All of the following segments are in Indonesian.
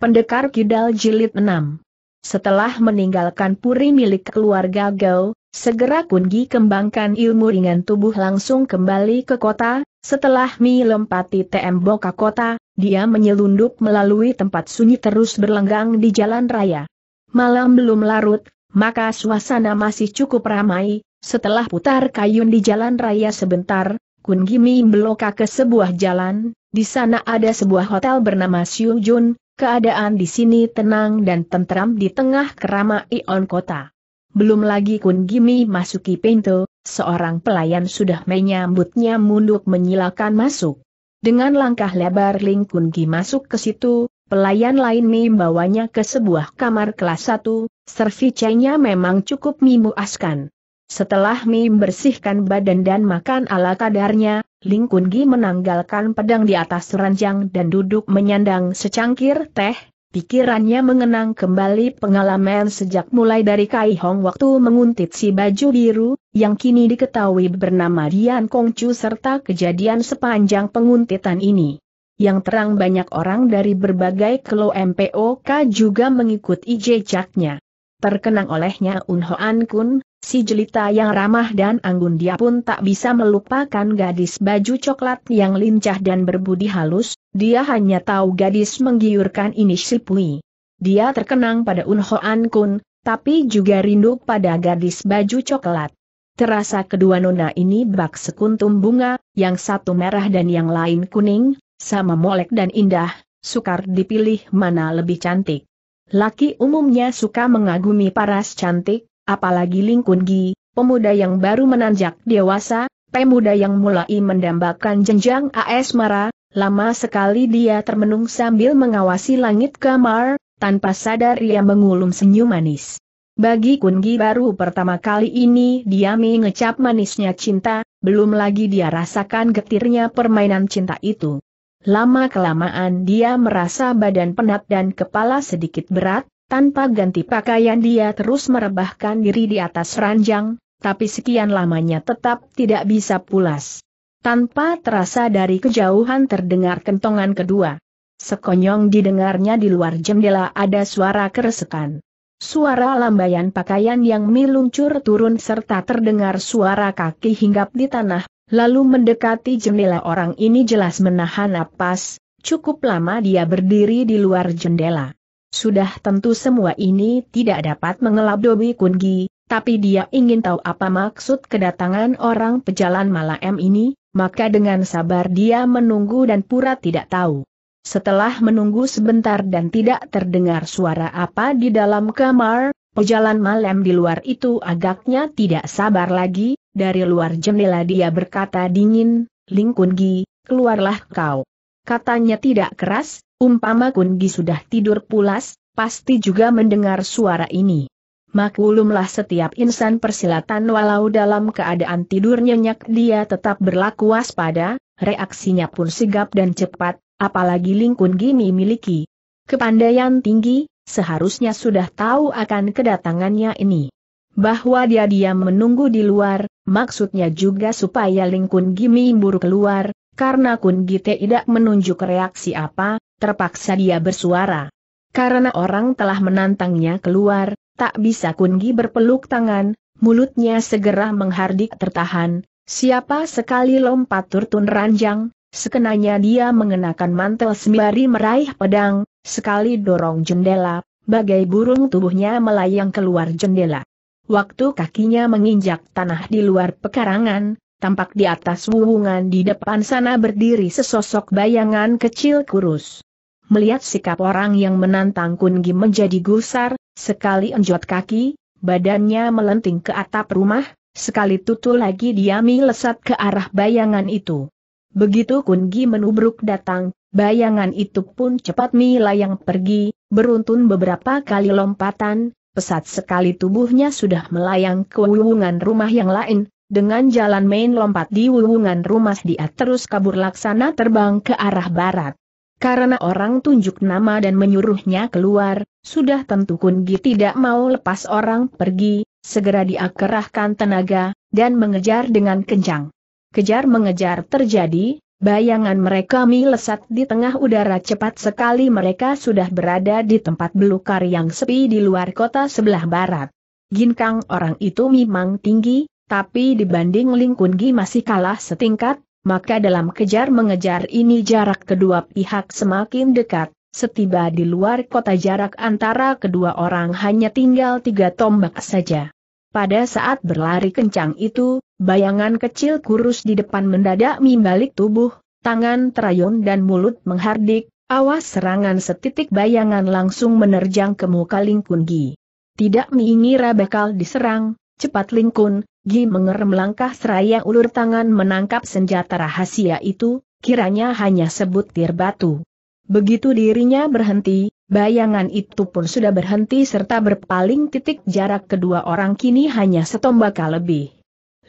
Pendekar Kidal Jilid 6 Setelah meninggalkan puri milik keluarga Gao, segera Kungi kembangkan ilmu ringan tubuh langsung kembali ke kota, setelah Mi lempati tembok kota, dia menyelundup melalui tempat sunyi terus berlenggang di jalan raya. Malam belum larut, maka suasana masih cukup ramai, setelah putar kayun di jalan raya sebentar, Kun Gimi beloka ke sebuah jalan, di sana ada sebuah hotel bernama Siu Jun, keadaan di sini tenang dan tentram di tengah kerama Ion kota. Belum lagi Kun Gimi masuki pintu, seorang pelayan sudah menyambutnya munduk menyilakan masuk. Dengan langkah lebar Ling Kun Gi masuk ke situ, pelayan lain membawanya ke sebuah kamar kelas satu, servicenya memang cukup memuaskan. Setelah Mi membersihkan badan dan makan ala kadarnya, Ling Kun Gi menanggalkan pedang di atas ranjang dan duduk menyandang secangkir teh, pikirannya mengenang kembali pengalaman sejak mulai dari Kai Hong waktu menguntit si baju biru, yang kini diketahui bernama Dian Kongcu serta kejadian sepanjang penguntitan ini. Yang terang banyak orang dari berbagai kelo MPOK juga mengikuti jejaknya. Terkenang olehnya Un Hoan Kun, Si jelita yang ramah dan anggun dia pun tak bisa melupakan gadis baju coklat yang lincah dan berbudi halus, dia hanya tahu gadis menggiurkan ini si Pui. Dia terkenang pada Un Hoan Kun, tapi juga rindu pada gadis baju coklat. Terasa kedua nona ini bak sekuntum bunga, yang satu merah dan yang lain kuning, sama molek dan indah, sukar dipilih mana lebih cantik. Laki umumnya suka mengagumi paras cantik, apalagi Ling Kun Gi, pemuda yang baru menanjak dewasa, pemuda yang mulai mendambakan jenjang AS Mara, lama sekali dia termenung sambil mengawasi langit kamar, tanpa sadar ia mengulum senyum manis. Bagi Kun Gi baru pertama kali ini dia mengecap manisnya cinta, belum lagi dia rasakan getirnya permainan cinta itu. Lama-kelamaan dia merasa badan penat dan kepala sedikit berat, tanpa ganti pakaian dia terus merebahkan diri di atas ranjang, tapi sekian lamanya tetap tidak bisa pulas. Tanpa terasa dari kejauhan terdengar kentongan kedua. Sekonyong didengarnya di luar jendela ada suara keresekan. Suara lambaian pakaian yang meluncur turun serta terdengar suara kaki hinggap di tanah, lalu mendekati jendela orang ini jelas menahan napas, cukup lama dia berdiri di luar jendela. Sudah tentu semua ini tidak dapat mengelabui Kungi, tapi dia ingin tahu apa maksud kedatangan orang pejalan malam ini, maka dengan sabar dia menunggu dan pura tidak tahu. Setelah menunggu sebentar dan tidak terdengar suara apa di dalam kamar, pejalan malam di luar itu agaknya tidak sabar lagi, dari luar jendela dia berkata dingin, Ling Kungi, keluarlah kau. Katanya tidak keras, Umpama Kungi sudah tidur pulas, pasti juga mendengar suara ini. Maklumlah setiap insan persilatan walau dalam keadaan tidur nyenyak dia tetap berlaku waspada, reaksinya pun sigap dan cepat, apalagi Ling Kungi memiliki kepandaian tinggi, seharusnya sudah tahu akan kedatangannya ini. Bahwa dia diam menunggu di luar, maksudnya juga supaya Ling Kun Gimi buru keluar, karena Kun Gite tidak menunjuk reaksi apa, terpaksa dia bersuara. Karena orang telah menantangnya keluar, tak bisa Kungi berpeluk tangan, mulutnya segera menghardik tertahan, siapa sekali lompat turtun ranjang, sekenanya dia mengenakan mantel sembari meraih pedang, sekali dorong jendela, bagai burung tubuhnya melayang keluar jendela. Waktu kakinya menginjak tanah di luar pekarangan, tampak di atas wuwungan di depan sana berdiri sesosok bayangan kecil kurus. Melihat sikap orang yang menantang Kungi menjadi gusar, sekali enjot kaki, badannya melenting ke atap rumah, sekali tutul lagi dia melesat ke arah bayangan itu. Begitu Kungi menubruk datang, bayangan itu pun cepat melayang pergi, beruntun beberapa kali lompatan, pesat sekali tubuhnya sudah melayang ke wuwungan rumah yang lain, dengan jalan main lompat di wuwungan rumah dia terus kabur laksana terbang ke arah barat. Karena orang tunjuk nama dan menyuruhnya keluar, sudah tentu Kungi tidak mau lepas orang pergi, segera diakerahkan tenaga, dan mengejar dengan kencang. Kejar mengejar terjadi, Bayangan mereka melesat di tengah udara cepat sekali mereka sudah berada di tempat belukar yang sepi di luar kota sebelah barat. Ginkang orang itu memang tinggi, tapi dibanding Ling Kun Gi masih kalah setingkat, maka dalam kejar mengejar ini jarak kedua pihak semakin dekat, setiba di luar kota jarak antara kedua orang hanya tinggal tiga tombak saja. Pada saat berlari kencang itu, bayangan kecil kurus di depan mendadak membalik tubuh, tangan terayun dan mulut menghardik, awas serangan setitik bayangan langsung menerjang ke muka Lingkun Gi. Tidak mengira bakal diserang, cepat Lingkun, Gi mengerem langkah seraya ulur tangan menangkap senjata rahasia itu, kiranya hanya sebutir batu. Begitu dirinya berhenti, Bayangan itu pun sudah berhenti serta berpaling titik jarak kedua orang kini hanya setombaka lebih.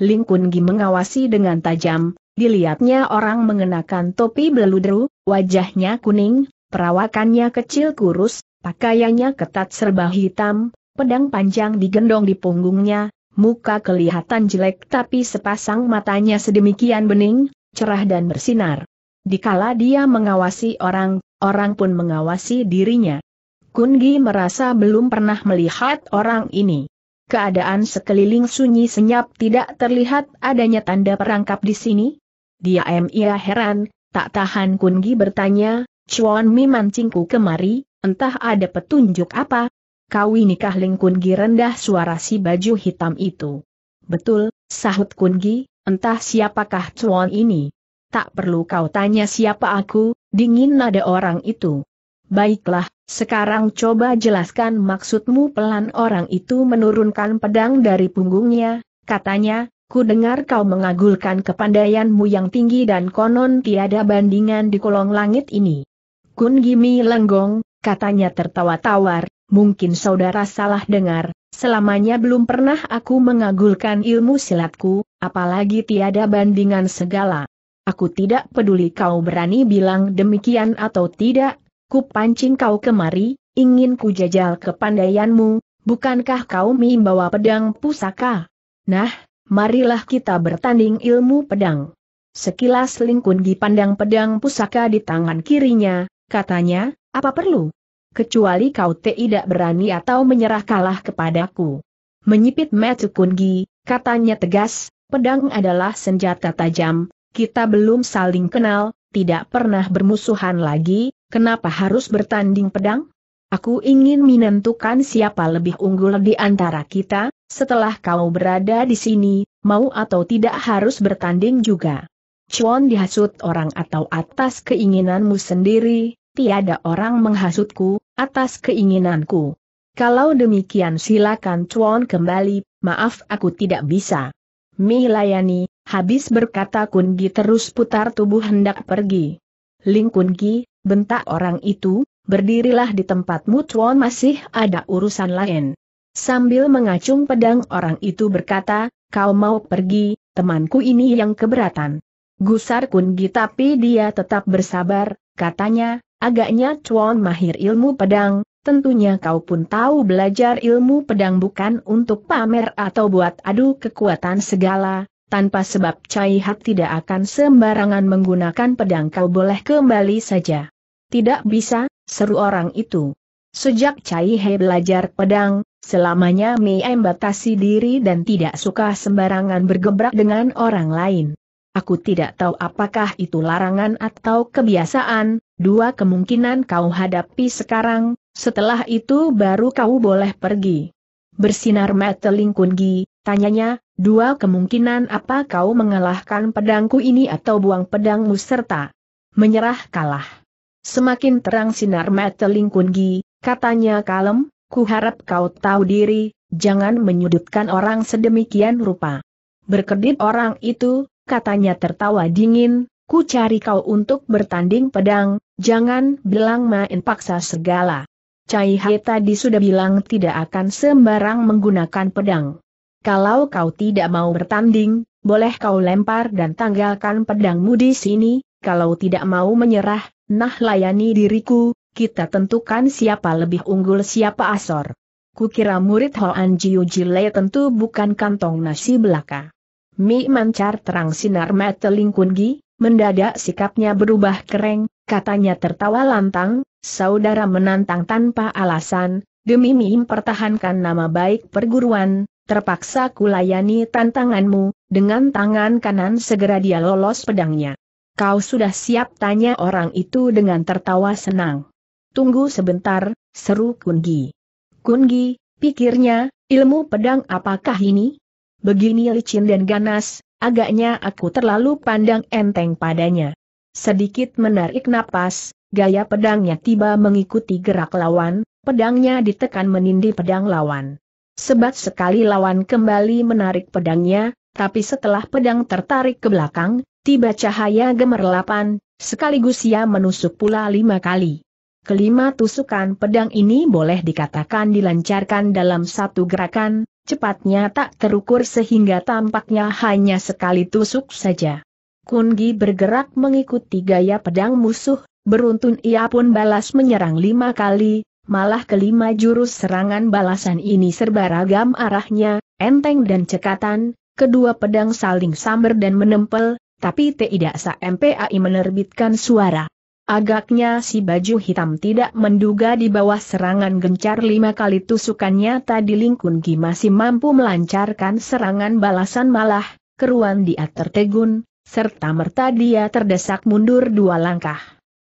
Ling Kun Gi mengawasi dengan tajam, dilihatnya orang mengenakan topi beludru, wajahnya kuning, perawakannya kecil kurus, pakaiannya ketat serba hitam, pedang panjang digendong di punggungnya, muka kelihatan jelek tapi sepasang matanya sedemikian bening, cerah dan bersinar. Dikala dia mengawasi orang, orang pun mengawasi dirinya. Kungi merasa belum pernah melihat orang ini. Keadaan sekeliling sunyi senyap tidak terlihat adanya tanda perangkap di sini. Dia ia heran, tak tahan Kungi bertanya, Chuan Mi mancingku kemari, entah ada petunjuk apa. Kau nikah Ling Kungi rendah suara si baju hitam itu. Betul, sahut Kungi, entah siapakah Chuan ini. Tak perlu kau tanya siapa aku, dingin nada orang itu. Baiklah, sekarang coba jelaskan maksudmu pelan orang itu menurunkan pedang dari punggungnya, katanya, ku dengar kau mengagulkan kepandaianmu yang tinggi dan konon tiada bandingan di kolong langit ini. Kun Gimi lenggong, katanya tertawa tawar, mungkin saudara salah dengar, selamanya belum pernah aku mengagulkan ilmu silatku, apalagi tiada bandingan segala. Aku tidak peduli kau berani bilang demikian atau tidak, ku pancing kau kemari, ingin ku jajal kepandaianmu, bukankah kau membawa pedang pusaka? Nah, marilah kita bertanding ilmu pedang. Sekilas Lingkun pandang pedang pusaka di tangan kirinya, katanya, apa perlu? Kecuali kau tidak berani atau menyerah kalah kepadaku. Menyipit Metu Kungi, katanya tegas, pedang adalah senjata tajam, kita belum saling kenal, tidak pernah bermusuhan lagi, kenapa harus bertanding pedang? Aku ingin menentukan siapa lebih unggul di antara kita, setelah kau berada di sini, mau atau tidak harus bertanding juga. Chuan dihasut orang atau atas keinginanmu sendiri, tiada orang menghasutku, atas keinginanku. Kalau demikian silakan Chuan kembali, maaf aku tidak bisa. Milayani, habis berkata Kungi terus putar tubuh hendak pergi. Ling Kungi, bentak orang itu, berdirilah di tempatmu Chuan masih ada urusan lain. Sambil mengacung pedang orang itu berkata, kau mau pergi, temanku ini yang keberatan. Gusar Kungi tapi dia tetap bersabar, katanya, agaknya Chuan mahir ilmu pedang, Tentunya kau pun tahu belajar ilmu pedang bukan untuk pamer atau buat adu kekuatan segala, tanpa sebab Cai Hat tidak akan sembarangan menggunakan pedang kau boleh kembali saja. Tidak bisa, seru orang itu. Sejak Cai He belajar pedang, selamanya Mei membatasi diri dan tidak suka sembarangan bergebrak dengan orang lain. Aku tidak tahu apakah itu larangan atau kebiasaan, dua kemungkinan kau hadapi sekarang, setelah itu baru kau boleh pergi. Bersinar mata Lingkungi, tanyanya, dua kemungkinan apa kau mengalahkan pedangku ini atau buang pedangmu serta menyerah kalah. Semakin terang sinar mata Lingkungi, katanya kalem, ku harap kau tahu diri, jangan menyudutkan orang sedemikian rupa. Berkedip orang itu, katanya tertawa dingin, ku cari kau untuk bertanding pedang, jangan bilang main paksa segala. Cai Hai tadi sudah bilang tidak akan sembarang menggunakan pedang. Kalau kau tidak mau bertanding, boleh kau lempar dan tanggalkan pedangmu di sini, kalau tidak mau menyerah, nah layani diriku, kita tentukan siapa lebih unggul siapa asor. Kukira murid Hoan Jiu Jile tentu bukan kantong nasi belaka. Mi mancar terang sinar mata Lingkungi, mendadak sikapnya berubah kering, katanya tertawa lantang, saudara menantang tanpa alasan, demi mempertahankan nama baik perguruan, terpaksa kulayani tantanganmu, dengan tangan kanan segera dia lolos pedangnya. Kau sudah siap tanya orang itu dengan tertawa senang. Tunggu sebentar, seru Kungi. Kungi, pikirnya, ilmu pedang apakah ini? Begini licin dan ganas, agaknya aku terlalu pandang enteng padanya. Sedikit menarik napas, gaya pedangnya tiba mengikuti gerak lawan, pedangnya ditekan menindih pedang lawan. Sebat sekali lawan kembali menarik pedangnya, tapi setelah pedang tertarik ke belakang, tiba cahaya gemerlapan, sekaligus ia menusuk pula lima kali. Kelima tusukan pedang ini boleh dikatakan dilancarkan dalam satu gerakan, cepatnya tak terukur sehingga tampaknya hanya sekali tusuk saja. Kungi bergerak mengikuti gaya pedang musuh, beruntun ia pun balas menyerang lima kali, malah kelima jurus serangan balasan ini serba ragam arahnya, enteng dan cekatan, kedua pedang saling samber dan menempel, tapi tidak sampai menerbitkan suara. Agaknya si baju hitam tidak menduga di bawah serangan gencar lima kali tusukannya tadi Lingkun Gi masih mampu melancarkan serangan balasan malah, keruan dia tertegun, serta merta dia terdesak mundur dua langkah.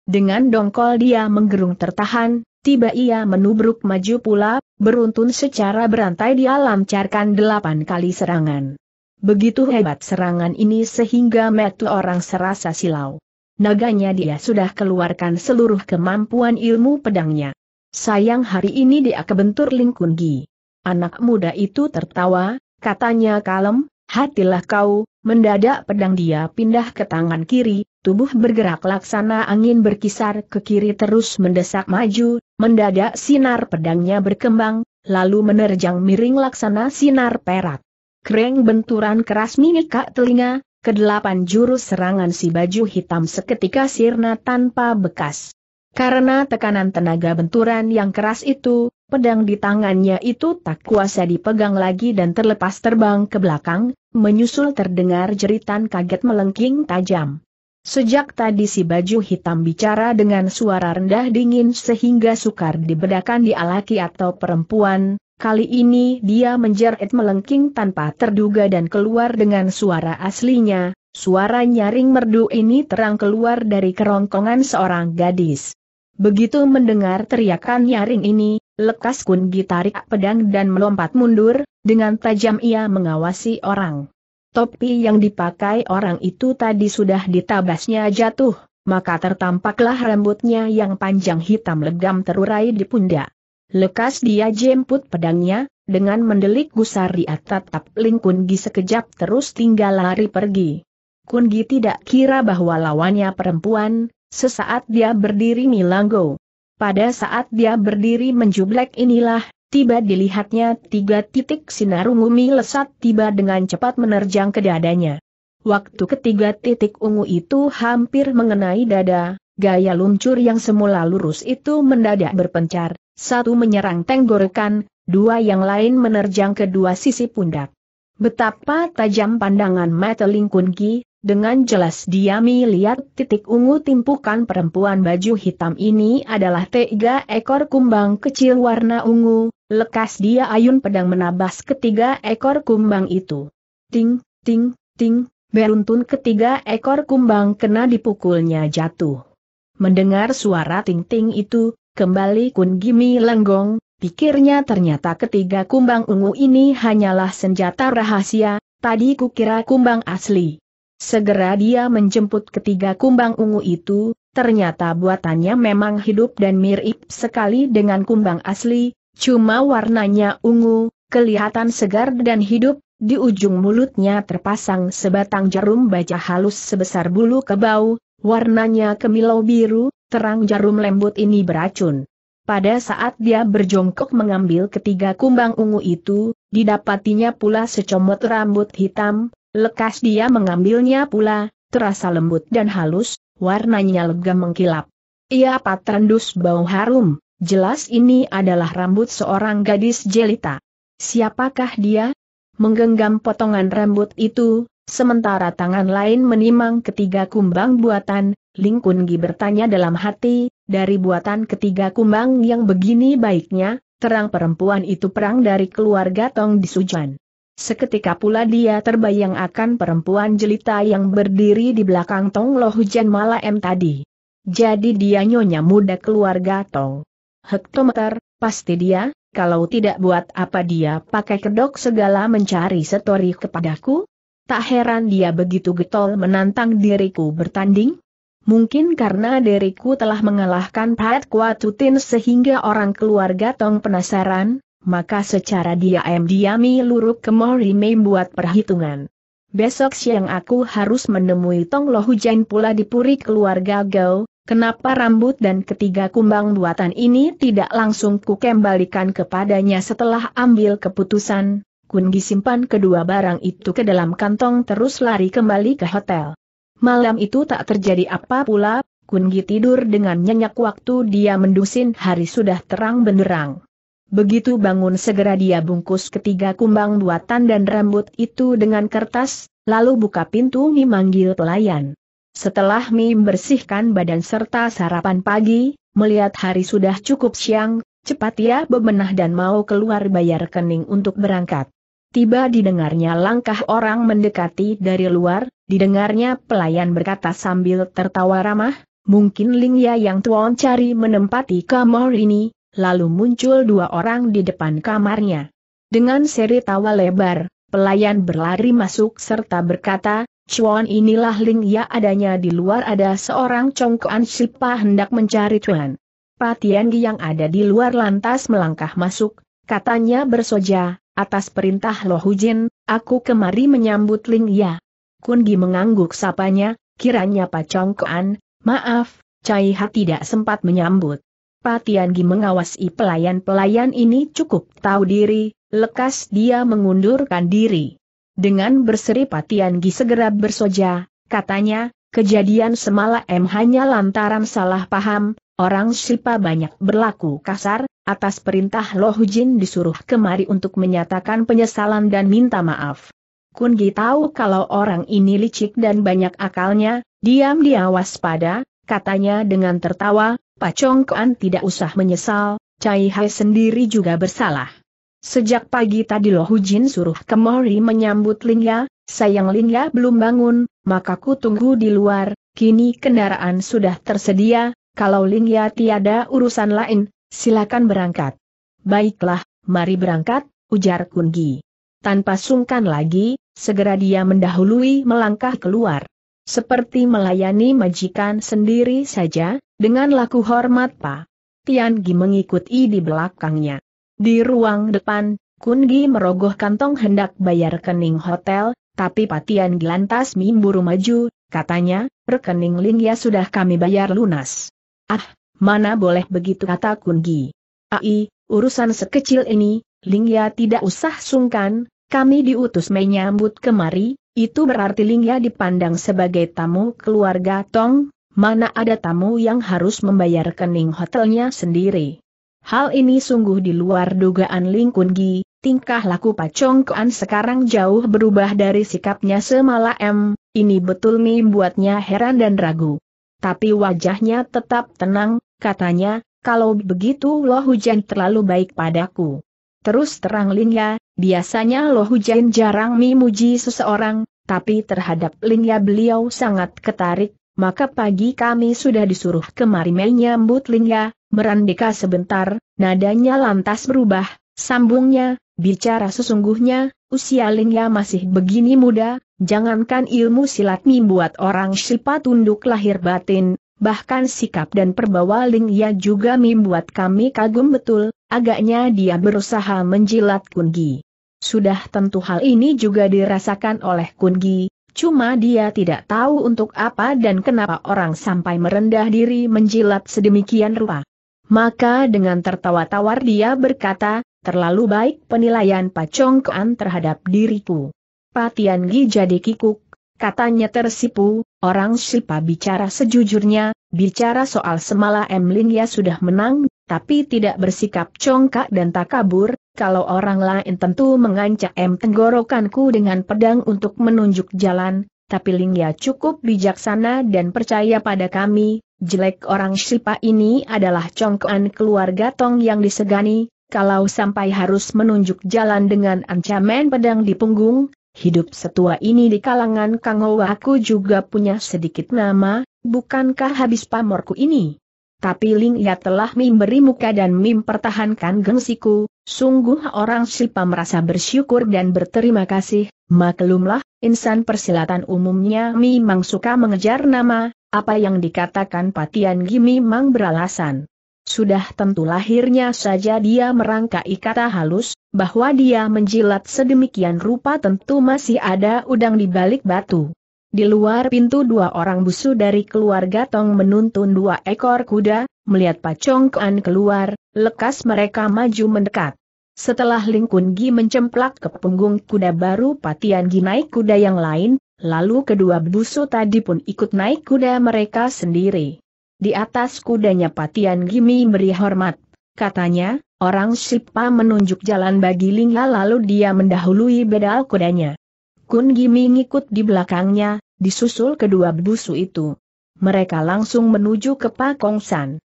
Dengan dongkol dia menggerung tertahan, tiba ia menubruk maju pula, beruntun secara berantai dia lancarkan delapan kali serangan. Begitu hebat serangan ini sehingga metu orang serasa silau naganya dia sudah keluarkan seluruh kemampuan ilmu pedangnya. Sayang hari ini dia kebentur Lingkun Gi. Anak muda itu tertawa, katanya kalem, hatilah kau, mendadak pedang dia pindah ke tangan kiri, tubuh bergerak laksana angin berkisar ke kiri terus mendesak maju, mendadak sinar pedangnya berkembang, lalu menerjang miring laksana sinar perak. Kreng benturan keras minikak telinga, kedelapan jurus serangan si baju hitam seketika sirna tanpa bekas. Karena tekanan tenaga benturan yang keras itu, pedang di tangannya itu tak kuasa dipegang lagi dan terlepas terbang ke belakang, menyusul terdengar jeritan kaget melengking tajam. Sejak tadi si baju hitam bicara dengan suara rendah dingin sehingga sukar dibedakan di laki atau perempuan, Kali ini dia menjerit melengking tanpa terduga dan keluar dengan suara aslinya, suara nyaring merdu ini terang keluar dari kerongkongan seorang gadis. Begitu mendengar teriakan nyaring ini, lekas Kun gitarik pedang dan melompat mundur, dengan tajam ia mengawasi orang. Topi yang dipakai orang itu tadi sudah ditabasnya jatuh, maka tertampaklah rambutnya yang panjang hitam legam terurai di pundak. Lekas dia jemput pedangnya, dengan mendelik gusar di atap Ling Kungi sekejap terus tinggal lari pergi. Kungi tidak kira bahwa lawannya perempuan, sesaat dia berdiri milanggo. Pada saat dia berdiri menjublek inilah, tiba dilihatnya tiga titik sinar ungu melesat tiba dengan cepat menerjang ke dadanya. Waktu ketiga titik ungu itu hampir mengenai dada, gaya luncur yang semula lurus itu mendadak berpencar, satu menyerang tenggorokan, dua yang lain menerjang kedua sisi pundak. Betapa tajam pandangan mata Ki, dengan jelas dia melihat titik ungu timpukan perempuan baju hitam ini adalah tiga ekor kumbang kecil warna ungu, lekas dia ayun pedang menabas ketiga ekor kumbang itu. Ting, ting, ting, beruntun ketiga ekor kumbang kena dipukulnya jatuh. Mendengar suara ting-ting itu, Kembali Kun Gimi lenggong, pikirnya ternyata ketiga kumbang ungu ini hanyalah senjata rahasia, tadi kukira kumbang asli. Segera dia menjemput ketiga kumbang ungu itu, ternyata buatannya memang hidup dan mirip sekali dengan kumbang asli, cuma warnanya ungu, kelihatan segar dan hidup, di ujung mulutnya terpasang sebatang jarum baja halus sebesar bulu kebau, warnanya kemilau biru, terang jarum lembut ini beracun. Pada saat dia berjongkok mengambil ketiga kumbang ungu itu, didapatinya pula secomot rambut hitam, lekas dia mengambilnya pula, terasa lembut dan halus, warnanya lega mengkilap. Ia patrendus bau harum, jelas ini adalah rambut seorang gadis jelita. Siapakah dia? Menggenggam potongan rambut itu, sementara tangan lain menimang ketiga kumbang buatan, Ling Kun bertanya dalam hati, dari buatan ketiga kumbang yang begini baiknya, terang perempuan itu perang dari keluarga Tong di Sujan. Seketika pula dia terbayang akan perempuan jelita yang berdiri di belakang Tong Lo Hujan Malaem tadi. Jadi dia nyonya muda keluarga Tong. Hektometer, pasti dia, kalau tidak buat apa dia pakai kedok segala mencari setori kepadaku? Tak heran dia begitu getol menantang diriku bertanding. Mungkin karena diriku telah mengalahkan Pat Kuatutin sehingga orang keluarga Tong penasaran, maka secara diam-diami luruk ke Mori membuat perhitungan. Besok siang aku harus menemui Tong Lo Hujan pula di puri keluarga Gao, kenapa rambut dan ketiga kumbang buatan ini tidak langsung kukembalikan kepadanya setelah ambil keputusan, Kungi simpan kedua barang itu ke dalam kantong terus lari kembali ke hotel. Malam itu tak terjadi apa pula, Kungi tidur dengan nyenyak waktu dia mendusin hari sudah terang benderang. Begitu bangun segera dia bungkus ketiga kumbang buatan dan rambut itu dengan kertas, lalu buka pintu Mi manggil pelayan. Setelah Mi membersihkan badan serta sarapan pagi, melihat hari sudah cukup siang, cepat ia bebenah dan mau keluar bayar kening untuk berangkat. Tiba didengarnya langkah orang mendekati dari luar, didengarnya pelayan berkata sambil tertawa ramah, mungkin Lingya yang tuan cari menempati kamar ini, lalu muncul dua orang di depan kamarnya. Dengan seri tawa lebar, pelayan berlari masuk serta berkata, Chuan inilah Lingya adanya di luar ada seorang congkoan sipa hendak mencari Chuan. Patiangi yang ada di luar lantas melangkah masuk, katanya bersoja, atas perintah Loh Hujin, aku kemari menyambut Ling Ya. Kungi mengangguk sapanya, kiranya Pacongkoan, maaf, Cai Ha tidak sempat menyambut. Patiangi mengawasi pelayan-pelayan ini cukup tahu diri, lekas dia mengundurkan diri. Dengan berseri Patiangi segera bersoja, katanya, kejadian semalam hanya lantaran salah paham, orang Sipa banyak berlaku kasar, atas perintah Loh Jin disuruh kemari untuk menyatakan penyesalan dan minta maaf. Kun Gi tahu kalau orang ini licik dan banyak akalnya, diam dia waspada, katanya dengan tertawa, Pacong Kuan tidak usah menyesal, Cai Hai sendiri juga bersalah. Sejak pagi tadi Loh Jin suruh kemari menyambut Lingya, sayang Lingya belum bangun, maka ku tunggu di luar, kini kendaraan sudah tersedia, kalau Lingya tiada urusan lain, silakan berangkat. Baiklah, mari berangkat, ujar Kungi. Tanpa sungkan lagi, segera dia mendahului melangkah keluar. Seperti melayani majikan sendiri saja, dengan laku hormat Pak. Tian Gi mengikuti di belakangnya. Di ruang depan, Kungi merogoh kantong hendak bayar rekening hotel, tapi Patian lantas mimburu maju, katanya, rekening Lingya sudah kami bayar lunas. Ah, Mana boleh begitu kata Kungi. Ai, urusan sekecil ini, Lingya tidak usah sungkan, kami diutus menyambut kemari, itu berarti Lingya dipandang sebagai tamu keluarga Tong, mana ada tamu yang harus membayar kening hotelnya sendiri. Hal ini sungguh di luar dugaan Ling Kungi, tingkah laku Pacong Koan sekarang jauh berubah dari sikapnya semalam, ini betul membuatnya heran dan ragu. Tapi wajahnya tetap tenang, katanya, kalau begitu Loh Hujan terlalu baik padaku. Terus terang Lingya, biasanya Loh Hujan jarang memuji seseorang, tapi terhadap Lingya beliau sangat ketarik, maka pagi kami sudah disuruh kemari menyambut Lingya, merandeka sebentar, nadanya lantas berubah, sambungnya, bicara sesungguhnya, usia Lingya masih begini muda, jangankan ilmu silat membuat orang sipa tunduk lahir batin, bahkan sikap dan perbawa Ling Ya juga membuat kami kagum betul, agaknya dia berusaha menjilat Kungi. Sudah tentu hal ini juga dirasakan oleh Kungi, cuma dia tidak tahu untuk apa dan kenapa orang sampai merendah diri menjilat sedemikian rupa. Maka dengan tertawa tawar dia berkata, terlalu baik penilaian Pacongkoan terhadap diriku. Patian Gi jadi kikuk, katanya tersipu, orang Sipa bicara sejujurnya, bicara soal semalam ya sudah menang, tapi tidak bersikap congkak dan tak kabur, kalau orang lain tentu mengancam tenggorokanku dengan pedang untuk menunjuk jalan, tapi Lingya cukup bijaksana dan percaya pada kami, jelek orang Sipa ini adalah congkoan keluarga Tong yang disegani, kalau sampai harus menunjuk jalan dengan ancaman pedang di punggung, hidup setua ini di kalangan Kangou aku juga punya sedikit nama, bukankah habis pamorku ini? Tapi Ling Ya telah memberi muka dan mempertahankan gengsiku, sungguh orang Sipa merasa bersyukur dan berterima kasih, maklumlah, insan persilatan umumnya memang suka mengejar nama, apa yang dikatakan Patian Gi memang beralasan. Sudah tentu lahirnya saja dia merangkai kata halus, bahwa dia menjilat sedemikian rupa tentu masih ada udang di balik batu. Di luar pintu dua orang busu dari keluarga Tong menuntun dua ekor kuda, melihat Pacong Kean keluar, lekas mereka maju mendekat. Setelah Lingkun Gi mencemplak ke punggung kuda baru Patian Gi naik kuda yang lain, lalu kedua busu tadi pun ikut naik kuda mereka sendiri. Di atas kudanya Patian Gimi beri hormat. Katanya, orang Sipa menunjuk jalan bagi Lingla lalu dia mendahului bedal kudanya. Kun Gimi ngikut di belakangnya, disusul kedua busu itu. Mereka langsung menuju ke Pakongsan.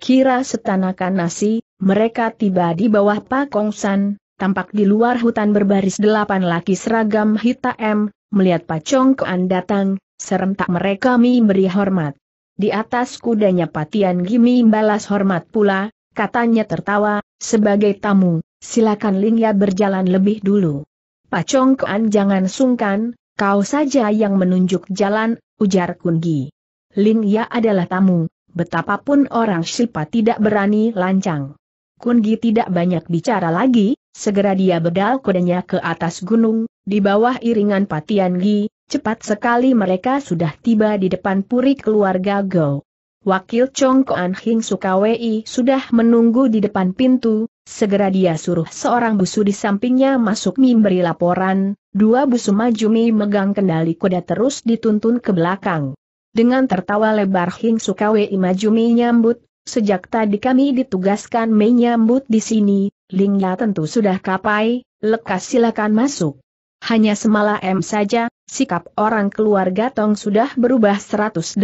Kira setanakan nasi, mereka tiba di bawah Pakongsan, tampak di luar hutan berbaris delapan laki seragam hitam, melihat Pacong Kean datang, serentak mereka mi beri hormat. Di atas kudanya Patian Gimi balas hormat pula, katanya tertawa, sebagai tamu, silakan Lingya berjalan lebih dulu. Pacong Kuan jangan sungkan, kau saja yang menunjuk jalan, ujar Kungi. Ling Ya adalah tamu, betapapun orang Shipa tidak berani lancang. Kungi tidak banyak bicara lagi, segera dia bedal kudanya ke atas gunung, di bawah iringan Patian Gi, cepat sekali mereka sudah tiba di depan puri keluarga Go. Wakil Chong Koan Hing Sukawei sudah menunggu di depan pintu, Segera dia suruh seorang busu di sampingnya masuk memberi laporan, dua busu maju mi megang kendali kuda terus dituntun ke belakang. Dengan tertawa lebar Hing Sukawe maju mi nyambut, sejak tadi kami ditugaskan menyambut di sini, Lingya tentu sudah kapai, lekas silakan masuk. Hanya semalam saja, sikap orang keluarga Tong sudah berubah 180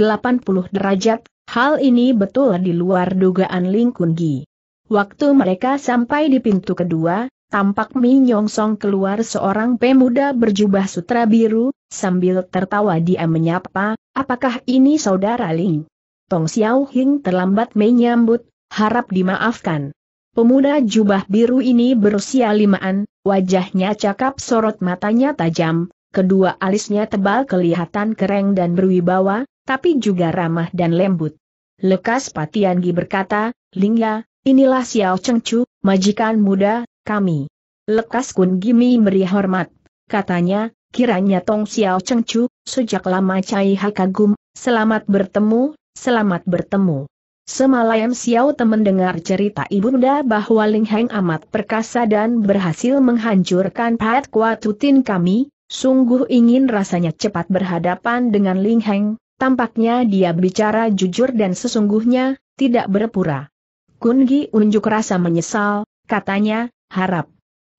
derajat, hal ini betul di luar dugaan Ling Kungi. Waktu mereka sampai di pintu kedua, tampak Mi Nyongsong keluar seorang pemuda berjubah sutra biru, sambil tertawa dia menyapa, apakah ini saudara Ling? Tong Xiao Hing terlambat menyambut, harap dimaafkan. Pemuda jubah biru ini berusia limaan, wajahnya cakap sorot matanya tajam, kedua alisnya tebal kelihatan keren dan berwibawa, tapi juga ramah dan lembut. Lekas Patian Gi berkata, Lingya, Inilah Xiao Cheng Chu, majikan muda, kami. Lekas Kun Gimi beri hormat. Katanya, kiranya Tong Xiao Cheng Chu, sejak lama Cai Hai kagum, selamat bertemu, selamat bertemu. Semalam Xiao temen dengar cerita ibunda bahwa Ling Heng amat perkasa dan berhasil menghancurkan Pat Kuatutin kami, sungguh ingin rasanya cepat berhadapan dengan Ling Heng, tampaknya dia bicara jujur dan sesungguhnya, tidak berpura. Kungi unjuk rasa menyesal, katanya, harap.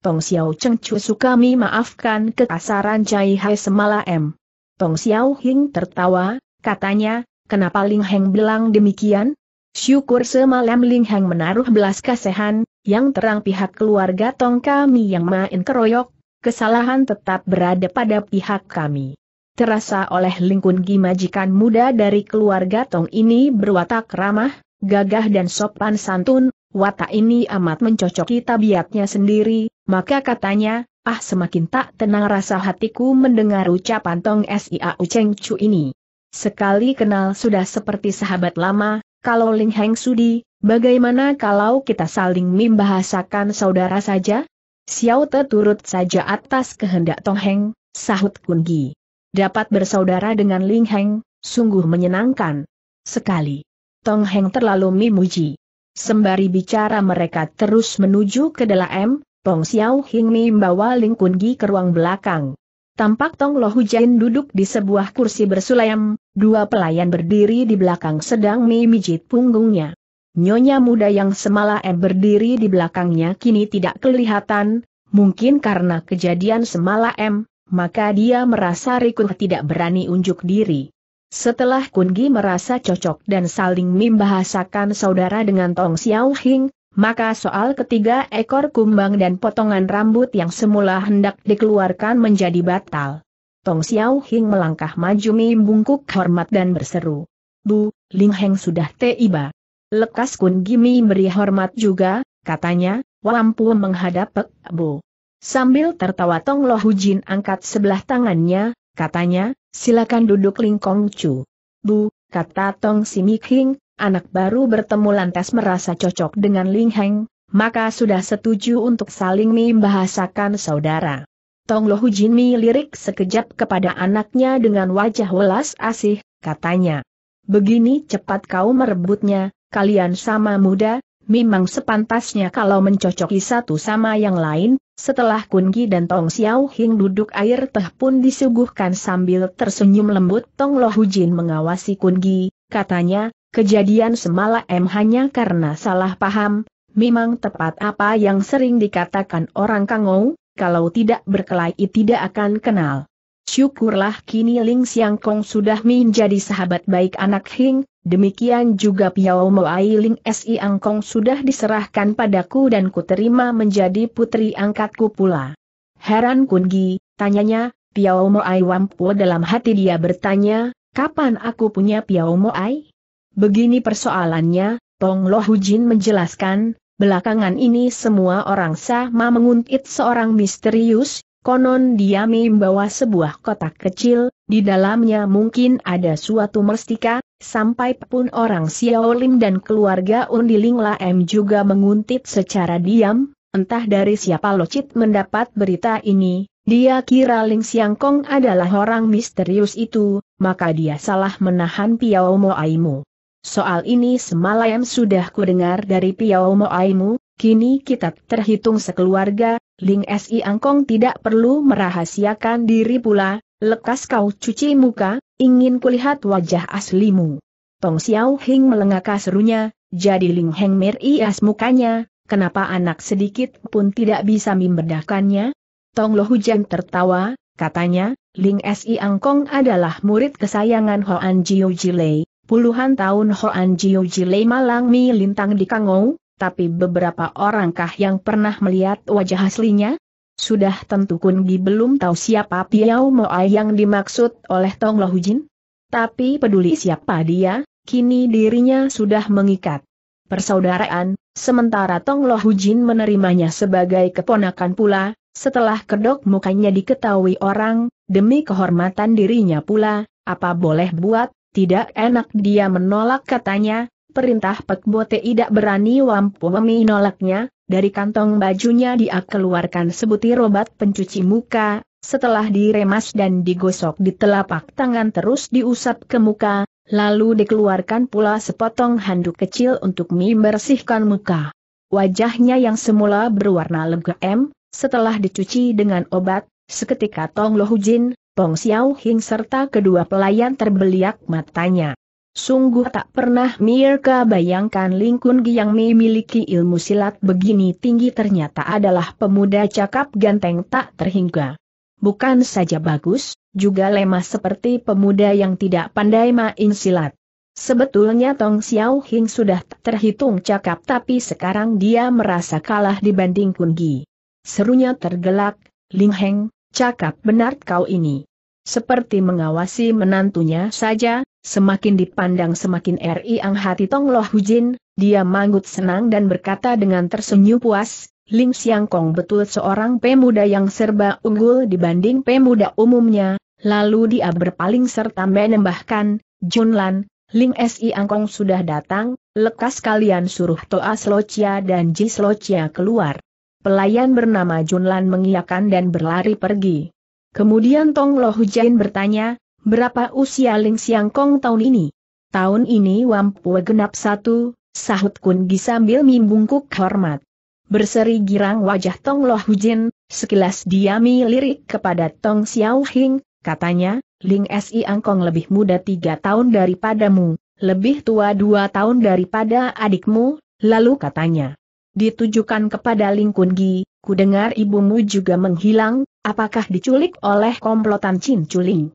Tong Xiao Cheng Chu suka mi maafkan kekasaran Cai Hai semalam. Tong Xiao Hing tertawa, katanya, kenapa Ling Heng bilang demikian? Syukur semalam Ling Heng menaruh belas kasihan, yang terang pihak keluarga Tong kami yang main keroyok, kesalahan tetap berada pada pihak kami. Terasa oleh Ling Kun Gi majikan muda dari keluarga Tong ini berwatak ramah, gagah dan sopan santun, watak ini amat mencocoki tabiatnya sendiri, maka katanya, ah semakin tak tenang rasa hatiku mendengar ucapan Tong Sia Cheng Chu ini. Sekali kenal sudah seperti sahabat lama, kalau Ling Heng Sudi, bagaimana kalau kita saling membahasakan saudara saja? Xiao Te turut saja atas kehendak Tong Heng, sahut Kun Gi. Dapat bersaudara dengan Ling Heng, sungguh menyenangkan. Sekali. Tong Heng terlalu memuji. Sembari bicara mereka terus menuju ke dalam, Tong Xiao Hing membawa Ling Kun Gi ke ruang belakang. Tampak Tong Lo Hujain duduk di sebuah kursi bersulayam, dua pelayan berdiri di belakang sedang memijit punggungnya. Nyonya muda yang semalam berdiri di belakangnya kini tidak kelihatan, mungkin karena kejadian semalam, maka dia merasa rikuh tidak berani unjuk diri. Setelah Kungi merasa cocok dan saling membahasakan saudara dengan Tong Xiao Hing, maka soal ketiga ekor kumbang dan potongan rambut yang semula hendak dikeluarkan menjadi batal. Tong Xiao Hing melangkah maju membungkuk hormat dan berseru. Bu, Ling Heng sudah tiba. Lekas Kun Gimi beri hormat juga, katanya, Wampu menghadap Pek Bu. Sambil tertawa Tong Lo Hujin angkat sebelah tangannya, katanya, silakan duduk Ling Kong Chu. Bu, kata Tong Simik Hing, anak baru bertemu lantas merasa cocok dengan Ling Heng, maka sudah setuju untuk saling membahasakan saudara. Tong Lo Hujin mi lirik sekejap kepada anaknya dengan wajah welas asih, katanya. Begini cepat kau merebutnya, kalian sama muda, memang sepantasnya kalau mencocoki satu sama yang lain, setelah Kungi dan Tong Xiao Hing duduk air teh pun disuguhkan sambil tersenyum lembut Tong Lo Hujin mengawasi Kungi, katanya, kejadian semalam hanya karena salah paham, memang tepat apa yang sering dikatakan orang Kangou, kalau tidak berkelahi tidak akan kenal. Syukurlah kini Ling Siang Kong sudah menjadi sahabat baik anak Hing, Demikian juga Piao Moai Ling Si Angkong sudah diserahkan padaku dan kuterima menjadi putri angkatku pula. Heran Kungi, tanyanya, Piao Moai Wampu dalam hati dia bertanya, kapan aku punya Piao Moai? Begini persoalannya, Tong Lo Hujin menjelaskan, belakangan ini semua orang sama menguntit seorang misterius, konon dia membawa sebuah kotak kecil, di dalamnya mungkin ada suatu mestika, Sampai pun orang Xiao Lim dan keluarga Undiling Laem juga menguntit secara diam, entah dari siapa Locit mendapat berita ini, dia kira Ling Siang Kong adalah orang misterius itu, maka dia salah menahan Piao Moaimu. Soal ini semalam sudah kudengar dari Piao Moaimu, kini kita terhitung sekeluarga, Ling Si Angkong tidak perlu merahasiakan diri pula, lekas kau cuci muka, ingin kulihat wajah aslimu. Tong Xiao Hing melengaka serunya, jadi Ling Heng merias mukanya, kenapa anak sedikit pun tidak bisa membedakannya? Tong Lo Hujan tertawa, katanya, Ling Si Angkong adalah murid kesayangan Hoan Jiu Jilei, puluhan tahun Hoan Jiu Jilei malang mi lintang di Kangou, tapi beberapa orangkah yang pernah melihat wajah aslinya? Sudah tentu Kun Gi belum tahu siapa Piao Moai yang dimaksud oleh Tong Lo Hujin? Tapi peduli siapa dia, kini dirinya sudah mengikat persaudaraan, sementara Tong Lo Hujin menerimanya sebagai keponakan pula, setelah kedok mukanya diketahui orang, demi kehormatan dirinya pula, apa boleh buat, tidak enak dia menolak katanya, perintah Pek Bote tidak berani wampu menolaknya, dari kantong bajunya dia keluarkan sebutir obat pencuci muka, setelah diremas dan digosok di telapak tangan terus diusap ke muka, lalu dikeluarkan pula sepotong handuk kecil untuk membersihkan muka. Wajahnya yang semula berwarna legam, setelah dicuci dengan obat, seketika Tong Lohujin, Tong Xiao Hing serta kedua pelayan terbeliak matanya. Sungguh tak pernah Mirka bayangkan Lingkun Gi yang memiliki ilmu silat begini tinggi ternyata adalah pemuda cakap ganteng tak terhingga bukan saja bagus, juga lemah seperti pemuda yang tidak pandai main silat. Sebetulnya Tong Xiao Hing sudah terhitung cakap tapi sekarang dia merasa kalah dibanding Kun Gi. Serunya tergelak, Ling Heng, cakap benar kau ini. Seperti mengawasi menantunya saja, semakin dipandang semakin ri ang hati Tong Loh Hujin, dia manggut senang dan berkata dengan tersenyum puas, Ling Siang Kong betul seorang pemuda yang serba unggul dibanding pemuda umumnya, lalu dia berpaling serta menambahkan, Junlan, Ling Si Angkong sudah datang, lekas kalian suruh Toa Slocia dan Ji Slocia keluar. Pelayan bernama Junlan mengiyakan dan berlari pergi. Kemudian Tong Lo Hujain bertanya, berapa usia Ling Siang Kong tahun ini? Tahun ini Wampu genap satu, sahut Kun Gi sambil membungkuk hormat. Berseri girang wajah Tong Loh Hujin, sekilas dia lirik kepada Tong Xiao Hing, katanya, Ling Si Angkong lebih muda tiga tahun daripadamu, lebih tua dua tahun daripada adikmu, lalu katanya. Ditujukan kepada Ling Kun Gi, ku dengar ibumu juga menghilang, apakah diculik oleh komplotan Chin Chuling?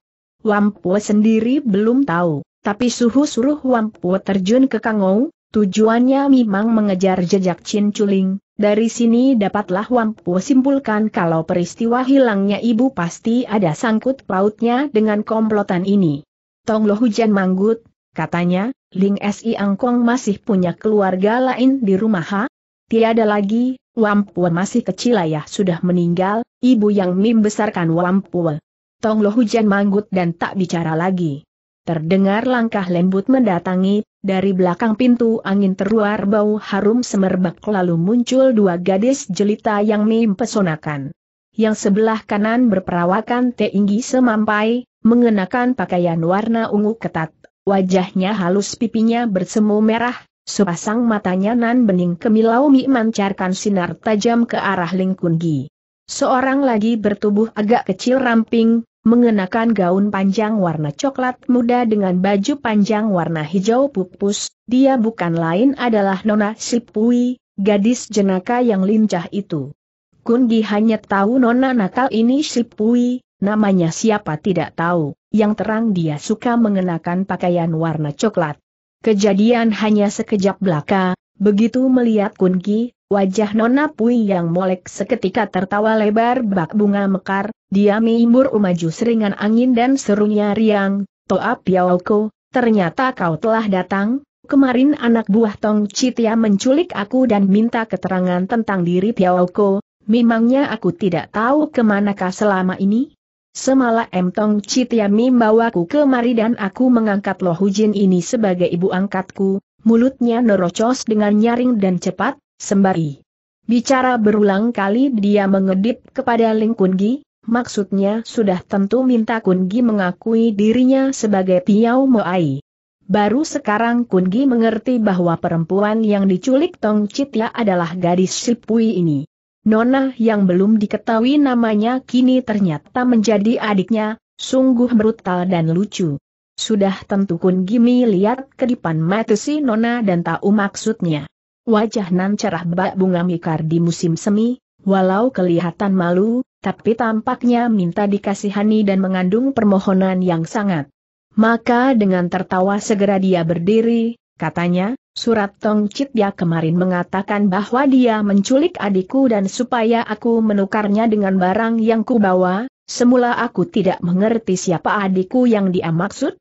Wampu sendiri belum tahu, tapi suhu suruh Wampu terjun ke Kangou, tujuannya memang mengejar jejak Chin Chuling, dari sini dapatlah Wampu simpulkan kalau peristiwa hilangnya ibu pasti ada sangkut pautnya dengan komplotan ini. Tong Lo Hujan Manggut, katanya, Ling Si Angkong masih punya keluarga lain di rumah ha? Tiada lagi, Wampu masih kecil ayah sudah meninggal, ibu yang membesarkan Wampu. Tong Lo Hujan Manggut dan tak bicara lagi. Terdengar langkah lembut mendatangi, dari belakang pintu angin teruar bau harum semerbak lalu muncul dua gadis jelita yang mempesonakan. Yang sebelah kanan berperawakan tinggi semampai, mengenakan pakaian warna ungu ketat, wajahnya halus pipinya bersemu merah, sepasang matanya nan bening kemilau mi mancarkan sinar tajam ke arah Lingkungi. Seorang lagi bertubuh agak kecil ramping, mengenakan gaun panjang warna coklat muda dengan baju panjang warna hijau pupus, dia bukan lain adalah Nona Sipui, gadis jenaka yang lincah itu. Kungi hanya tahu Nona nakal ini Sipui, namanya siapa tidak tahu, yang terang dia suka mengenakan pakaian warna coklat. Kejadian hanya sekejap belaka, begitu melihat Kungi, Wajah Nona Pui yang molek seketika tertawa lebar bak bunga mekar, dia meimbur maju seringan angin dan serunya riang, Toa Piaoko, ternyata kau telah datang, kemarin anak buah Tong Citia menculik aku dan minta keterangan tentang diri Piaoko, memangnya aku tidak tahu ke manakah selama ini? Semala M. Tong Citia membawaku kemari dan aku mengangkat Loh Hujin ini sebagai ibu angkatku, mulutnya nerocos dengan nyaring dan cepat, sembari bicara berulang kali dia mengedip kepada Ling Kungi, maksudnya sudah tentu minta Kungi mengakui dirinya sebagai Piao Moai. Baru sekarang Kungi mengerti bahwa perempuan yang diculik Tong Citya adalah gadis Sipui ini. Nona yang belum diketahui namanya kini ternyata menjadi adiknya, sungguh brutal dan lucu. Sudah tentu Kun Gimi lihat kedipan mata si Nona dan tahu maksudnya. Wajah nan cerah bak bunga mikar di musim semi, walau kelihatan malu, tapi tampaknya minta dikasihani dan mengandung permohonan yang sangat. Maka dengan tertawa segera dia berdiri, katanya, surat Tong Chit dia kemarin mengatakan bahwa dia menculik adikku dan supaya aku menukarnya dengan barang yang kubawa, semula aku tidak mengerti siapa adikku yang dia maksud,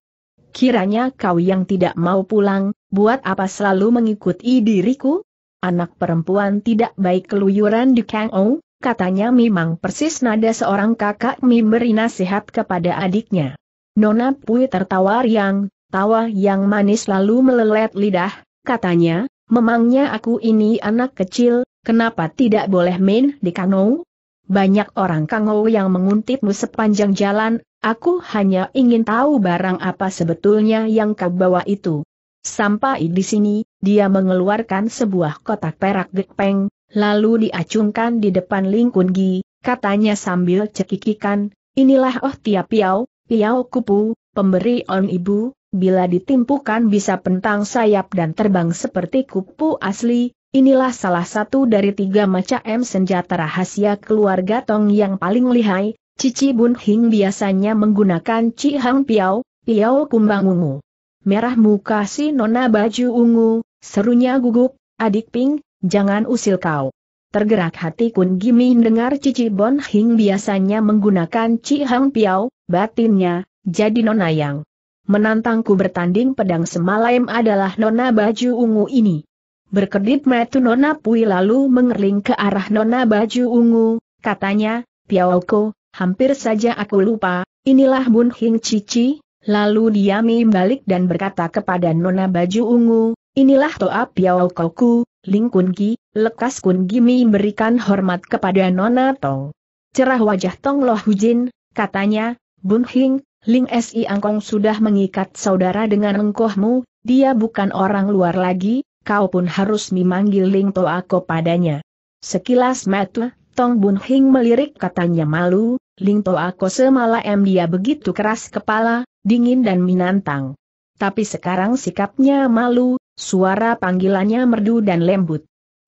Kiranya kau yang tidak mau pulang, buat apa selalu mengikuti diriku? Anak perempuan tidak baik keluyuran di Kang Ou, katanya memang persis nada seorang kakak memberi nasihat kepada adiknya. Nona Pui tertawa riang, tawa yang manis lalu melelet lidah, katanya, memangnya aku ini anak kecil, kenapa tidak boleh main di Kangou? Banyak orang Kangou yang menguntitmu sepanjang jalan, Aku hanya ingin tahu barang apa sebetulnya yang kau bawa itu. Sampai di sini, dia mengeluarkan sebuah kotak perak gepeng, lalu diacungkan di depan Ling Kun Gi, katanya sambil cekikikan, inilah oh tiap piau, piau kupu, pemberi on ibu, bila ditimpukan bisa pentang sayap dan terbang seperti kupu asli, inilah salah satu dari tiga macam senjata rahasia keluarga Tong yang paling lihai, Cici Bun Hing biasanya menggunakan Ci Hang Piao, Piao kumbang ungu. Merah muka si nona baju ungu, serunya gugup, adik Ping, jangan usil kau. Tergerak hati Kun Gimi dengar Cici Bun Hing biasanya menggunakan Ci Hang Piao, batinnya, jadi nona yang menantangku bertanding pedang semalam adalah nona baju ungu ini. Berkedip metu nona Pui lalu mengerling ke arah nona baju ungu, katanya, Piaoko, hampir saja aku lupa, inilah Bun Hing Cici, lalu dia balik dan berkata kepada Nona Baju Ungu, inilah Toa Piao Koku, Ling Kun Gi, lekas Kun Gi memberikan hormat kepada Nona Tong. Cerah wajah Tong Loh Hujin, katanya, Bun Hing, Ling Si Angkong sudah mengikat saudara dengan engkohmu, dia bukan orang luar lagi, kau pun harus memanggil Ling Toa padanya. Sekilas mata, Tong Bun Hing melirik katanya malu, Ling Toa Ko semalam dia begitu keras kepala, dingin dan menantang. tapi sekarang sikapnya malu, suara panggilannya merdu dan lembut.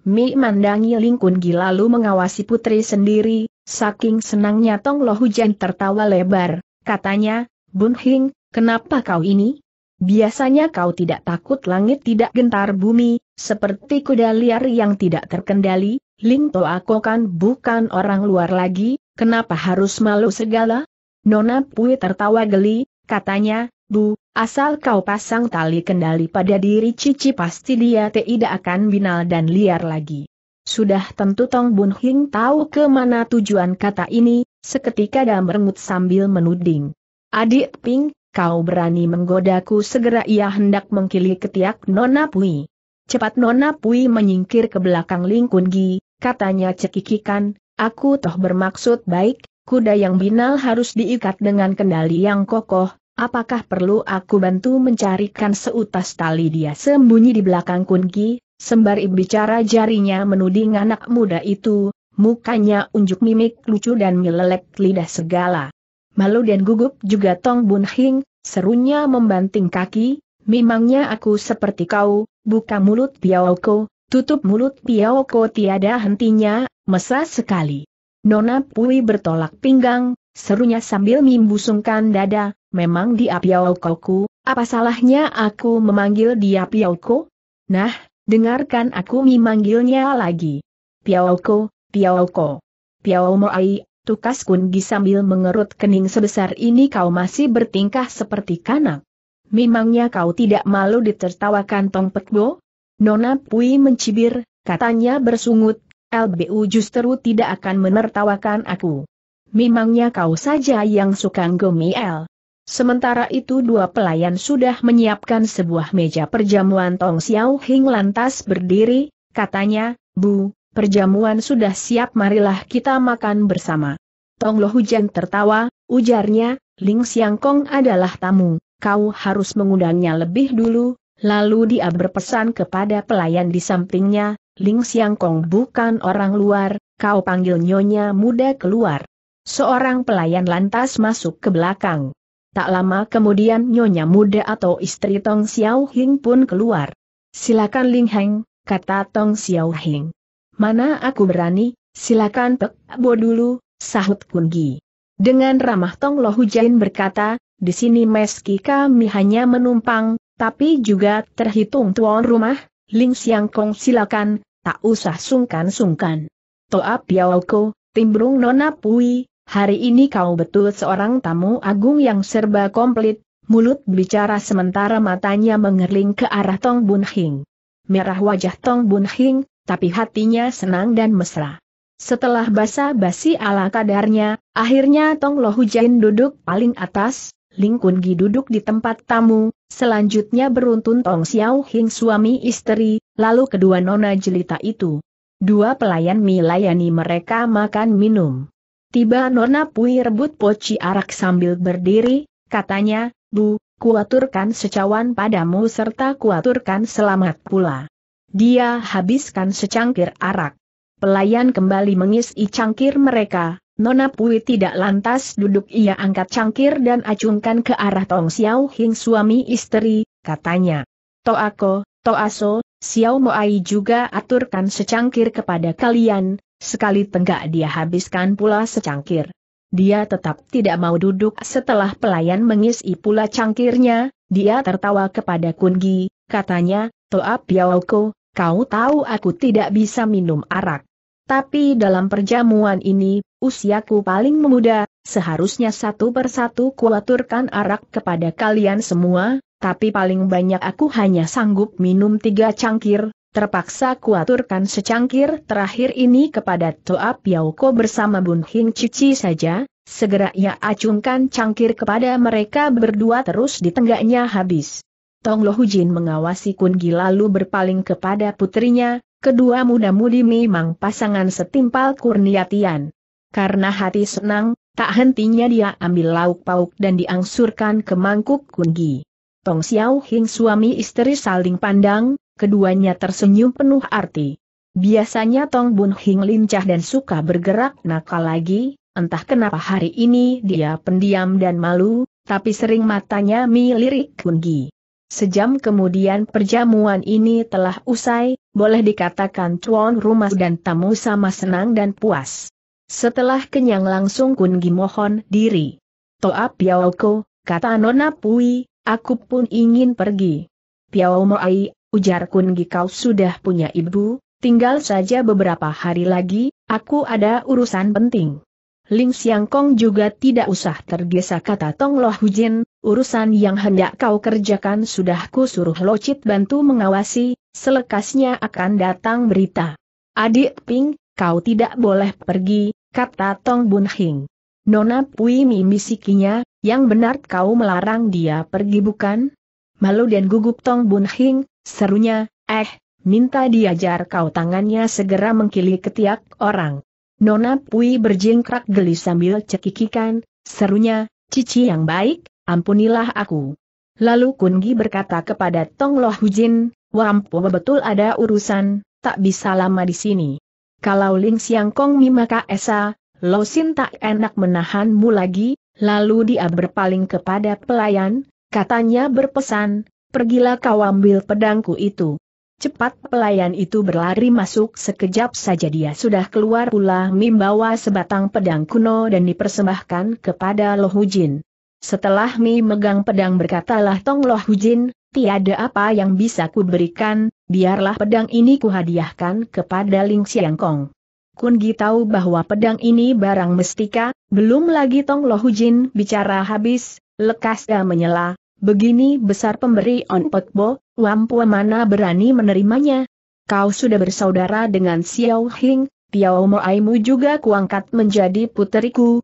Mi mandangi Ling Kun Gi lalu mengawasi putri sendiri, saking senangnya Tong Lo Hujan tertawa lebar, katanya, Bun Hing, kenapa kau ini? Biasanya kau tidak takut langit tidak gentar bumi, seperti kuda liar yang tidak terkendali, Ling To aku kan bukan orang luar lagi, kenapa harus malu segala? Nona Pui tertawa geli, katanya, Bu, asal kau pasang tali kendali pada diri Cici pasti dia tidak akan binal dan liar lagi. Sudah tentu Tong Bun Hing tahu ke mana tujuan kata ini, seketika dia merengut sambil menuding. Adik Ping, kau berani menggodaku segera ia hendak mengkili ketiak Nona Pui. Cepat Nona Pui menyingkir ke belakang Ling Kun Gi, katanya cekikikan, aku toh bermaksud baik, kuda yang binal harus diikat dengan kendali yang kokoh, Apakah perlu aku bantu mencarikan seutas tali dia? Sembunyi di belakang kunki, sembari bicara jarinya menuding anak muda itu, mukanya unjuk mimik lucu dan melelek lidah segala. Malu dan gugup juga Tong Bun Hing, serunya membanting kaki, memangnya aku seperti kau, buka mulut Piaoko, tutup mulut Piaoko tiada hentinya, mesra sekali. Nona Pui bertolak pinggang, serunya sambil membusungkan dada, memang dia Piaokoku, apa salahnya aku memanggil dia Piaoko? Nah, dengarkan aku memanggilnya lagi. Piaoko, Piaoko. Piao Moai, tukas Kungi sambil mengerut kening sebesar ini kau masih bertingkah seperti kanak. Memangnya kau tidak malu ditertawakan Tong Pekbo? Nona Pui mencibir, katanya bersungut, LBU justru tidak akan menertawakan aku. Memangnya kau saja yang suka ngomel. Sementara itu dua pelayan sudah menyiapkan sebuah meja perjamuan Tong Xiao Hing lantas berdiri, katanya, Bu, perjamuan sudah siap marilah kita makan bersama. Tong Lo Hujan tertawa, ujarnya, Ling Siang Kong adalah tamu, kau harus mengundangnya lebih dulu, lalu dia berpesan kepada pelayan di sampingnya, Ling Siang Kong bukan orang luar, kau panggil nyonya muda keluar. Seorang pelayan lantas masuk ke belakang. Tak lama kemudian nyonya muda atau istri Tong Xiao Hing pun keluar. Silakan Ling Heng, kata Tong Xiao Hing. Mana aku berani, silakan Pek Bo dulu, sahut Kun Gi. Dengan ramah Tong Lo Hujain berkata, di sini meski kami hanya menumpang, tapi juga terhitung tuan rumah, Ling Siang Kong silakan, tak usah sungkan-sungkan. Toa Piaoko, timbrung Nona Pui, hari ini kau betul seorang tamu agung yang serba komplit, mulut bicara sementara matanya mengerling ke arah Tong Bun Hing. Merah wajah Tong Bun Hing, tapi hatinya senang dan mesra. Setelah basa-basi ala kadarnya, akhirnya Tong Lo Hujain duduk paling atas, Ling Kun duduk di tempat tamu, selanjutnya beruntun Tong Xiao Hing suami istri, lalu kedua nona jelita itu. Dua pelayan melayani mereka makan minum. Tiba Nona Pui rebut poci arak sambil berdiri, katanya, Bu, kuaturkan secawan padamu serta kuaturkan selamat pula. Dia habiskan secangkir arak. Pelayan kembali mengisi cangkir mereka, Nona Pui tidak lantas duduk ia angkat cangkir dan acungkan ke arah Tong Xiao Hing suami istri, katanya. Toako, Toaso, Xiao Moai juga aturkan secangkir kepada kalian, Sekali tenggak dia habiskan pula secangkir. Dia tetap tidak mau duduk setelah pelayan mengisi pula cangkirnya, dia tertawa kepada Kungi, katanya, Toa Piaoko, kau tahu aku tidak bisa minum arak. Tapi dalam perjamuan ini, usiaku paling muda, seharusnya satu persatu kuaturkan arak kepada kalian semua, tapi paling banyak aku hanya sanggup minum tiga cangkir, terpaksa kuaturkan secangkir terakhir ini kepada Toa Piauko bersama Bun Hing Cici saja, segera ia acungkan cangkir kepada mereka berdua terus ditenggaknya habis. Tong Lo Hujin mengawasi Kun Gi lalu berpaling kepada putrinya, kedua muda-mudi memang pasangan setimpal kurniatian. Karena hati senang, tak hentinya dia ambil lauk pauk dan diangsurkan ke mangkuk Kun Gi. Tong Xiao Hing suami istri saling pandang, keduanya tersenyum penuh arti. Biasanya Tong Bun Hing lincah dan suka bergerak nakal lagi, entah kenapa hari ini dia pendiam dan malu, tapi sering matanya milirik Kun Gi. Sejam kemudian perjamuan ini telah usai, boleh dikatakan tuan rumah dan tamu sama senang dan puas. Setelah kenyang langsung Kungi mohon diri. Toa Piaoko, kata Nona Pui, aku pun ingin pergi. Piao Moai, ujar Kungi kau sudah punya ibu, tinggal saja beberapa hari lagi, aku ada urusan penting. Ling Siang Kong juga tidak usah tergesa kata Tong Loh Hujin, urusan yang hendak kau kerjakan sudah ku suruh Locit bantu mengawasi, selekasnya akan datang berita. Adik Ping, kau tidak boleh pergi, kata Tong Bun Hing. Nona Pui mimisikinya, yang benar kau melarang dia pergi bukan? Malu dan gugup Tong Bun Hing, serunya, eh, minta diajar kau tangannya segera mengkili ketiak orang. Nona Pui berjingkrak geli sambil cekikikan, serunya, Cici yang baik, ampunilah aku. Lalu Kungi berkata kepada Tong Loh Hujin, Wampu betul ada urusan, tak bisa lama di sini. Kalau Ling Siang Kong mimaka esa, Lo Sin tak enak menahanmu lagi, lalu dia berpaling kepada pelayan, katanya berpesan, pergilah kau ambil pedangku itu. Cepat pelayan itu berlari masuk sekejap saja dia sudah keluar pula membawa sebatang pedang kuno dan dipersembahkan kepada Loh Hujin. Setelah Mi megang pedang berkatalah Tong Loh Hujin, tiada apa yang bisa ku berikan, biarlah pedang ini ku hadiahkan kepada Ling Siang Kong. Kun Gi tahu bahwa pedang ini barang mestika, belum lagi Tong Loh Hujin bicara habis, lekas dia menyela, begini besar pemberi On Pek Bo, Wampu mana berani menerimanya? Kau sudah bersaudara dengan Xiao Hing, Piao Moaimu juga kuangkat menjadi puteriku,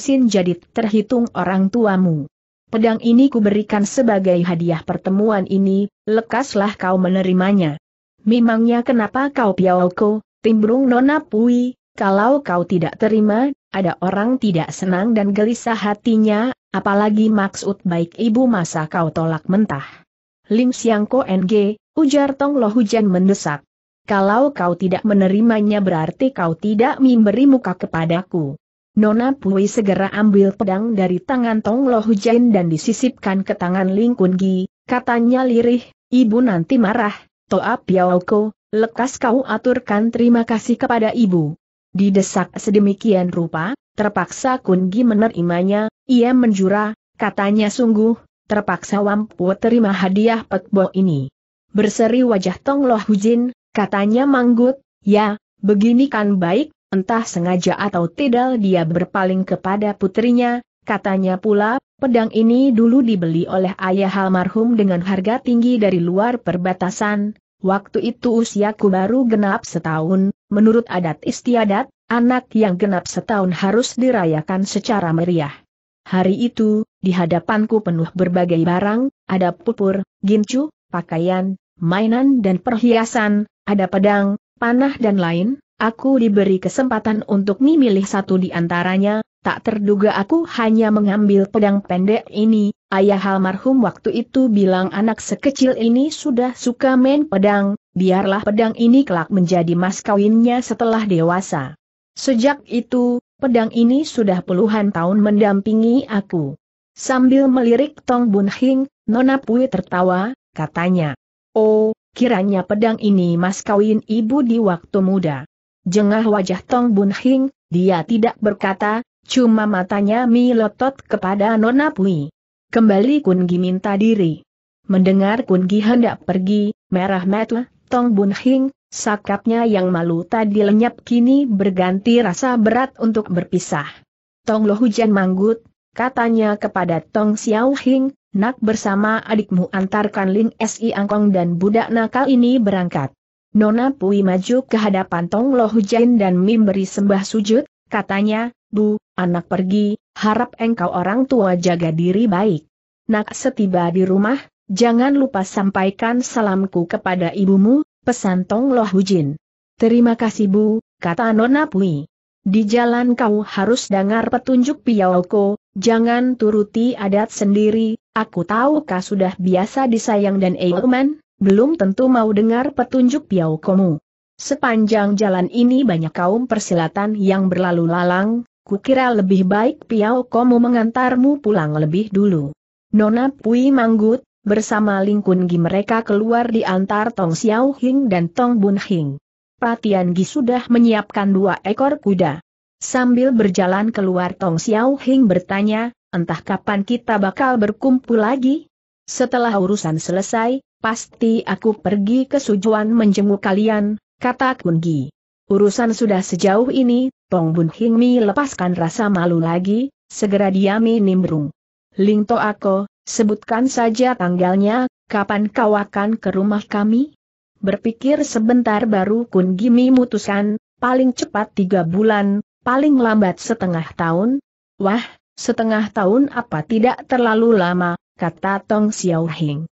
Sin jadi terhitung orang tuamu. Pedang ini kuberikan sebagai hadiah pertemuan ini, lekaslah kau menerimanya. Memangnya kenapa kau Piaoko, timbrung Nona Pui, kalau kau tidak terima, ada orang tidak senang dan gelisah hatinya, apalagi maksud baik ibu masa kau tolak mentah. Ling Siang Ko NG, ujar Tong Lo Hujan mendesak. Kalau kau tidak menerimanya berarti kau tidak memberi muka kepadaku. Nona Pui segera ambil pedang dari tangan Tong Lo Hujan dan disisipkan ke tangan Ling Kun Gi, katanya lirih, ibu nanti marah, Toa Piao Ko, lekas kau aturkan terima kasih kepada ibu. Didesak sedemikian rupa, terpaksa Kun Gi menerimanya, ia menjura, katanya sungguh, terpaksa Wampu terima hadiah Pekbo ini. Berseri wajah Tong Loh Hujin, katanya manggut, ya, begini kan baik, entah sengaja atau tidak dia berpaling kepada putrinya, katanya pula, pedang ini dulu dibeli oleh ayah almarhum dengan harga tinggi dari luar perbatasan, waktu itu usiaku baru genap setahun, menurut adat istiadat, anak yang genap setahun harus dirayakan secara meriah. Hari itu, di hadapanku penuh berbagai barang, ada pupur, gincu, pakaian, mainan dan perhiasan, ada pedang, panah dan lain, aku diberi kesempatan untuk memilih satu di antaranya, tak terduga aku hanya mengambil pedang pendek ini, ayah almarhum waktu itu bilang anak sekecil ini sudah suka main pedang, biarlah pedang ini kelak menjadi mas kawinnya setelah dewasa. Sejak itu, pedang ini sudah puluhan tahun mendampingi aku. Sambil melirik Tong Bun Hing, Nona Pui tertawa, katanya. Oh, kiranya pedang ini mas kawin ibu di waktu muda. Jengah wajah Tong Bun Hing, dia tidak berkata, cuma matanya milotot kepada Nona Pui. Kembali Kungi minta diri. Mendengar Kungi hendak pergi, merah mata, Tong Bun Hing, Sakapnya yang malu tadi lenyap kini berganti rasa berat untuk berpisah. Tong Lo Hujan manggut, katanya kepada Tong Xiao Hing, nak bersama adikmu antarkan Ling Si Angkong dan budak nakal ini berangkat. Nona Pui maju ke hadapan Tong Lo Hujan dan memberi sembah sujud, katanya, Bu, anak pergi, harap engkau orang tua jaga diri baik. Nak setiba di rumah, jangan lupa sampaikan salamku kepada ibumu, pesan Tong Loh Hujin. Terima kasih Bu, kata Nona Pui. Di jalan kau harus dengar petunjuk Piaoko, jangan turuti adat sendiri, aku tahu kau sudah biasa disayang dan Eilman, belum tentu mau dengar petunjuk Piaokomu. Sepanjang jalan ini banyak kaum persilatan yang berlalu lalang, kukira lebih baik Piaokomu mengantarmu pulang lebih dulu. Nona Pui manggut, bersama Ling Kun Gi mereka keluar di antar Tong Xiao Hing dan Tong Bun Hing. Patian Gi sudah menyiapkan dua ekor kuda. Sambil berjalan keluar Tong Xiao Hing bertanya, entah kapan kita bakal berkumpul lagi? Setelah urusan selesai, pasti aku pergi ke Sujuan menjenguk kalian, kata Kun Gi. Urusan sudah sejauh ini, Tong Bun Hing mi lepaskan rasa malu lagi, segera diami nimbrung. Ling To Ako, sebutkan saja tanggalnya, kapan kau akan ke rumah kami? Berpikir sebentar baru Kun Gimi mutuskan, paling cepat tiga bulan, paling lambat setengah tahun. Wah, setengah tahun apa tidak terlalu lama, kata Tong Xiao Hing.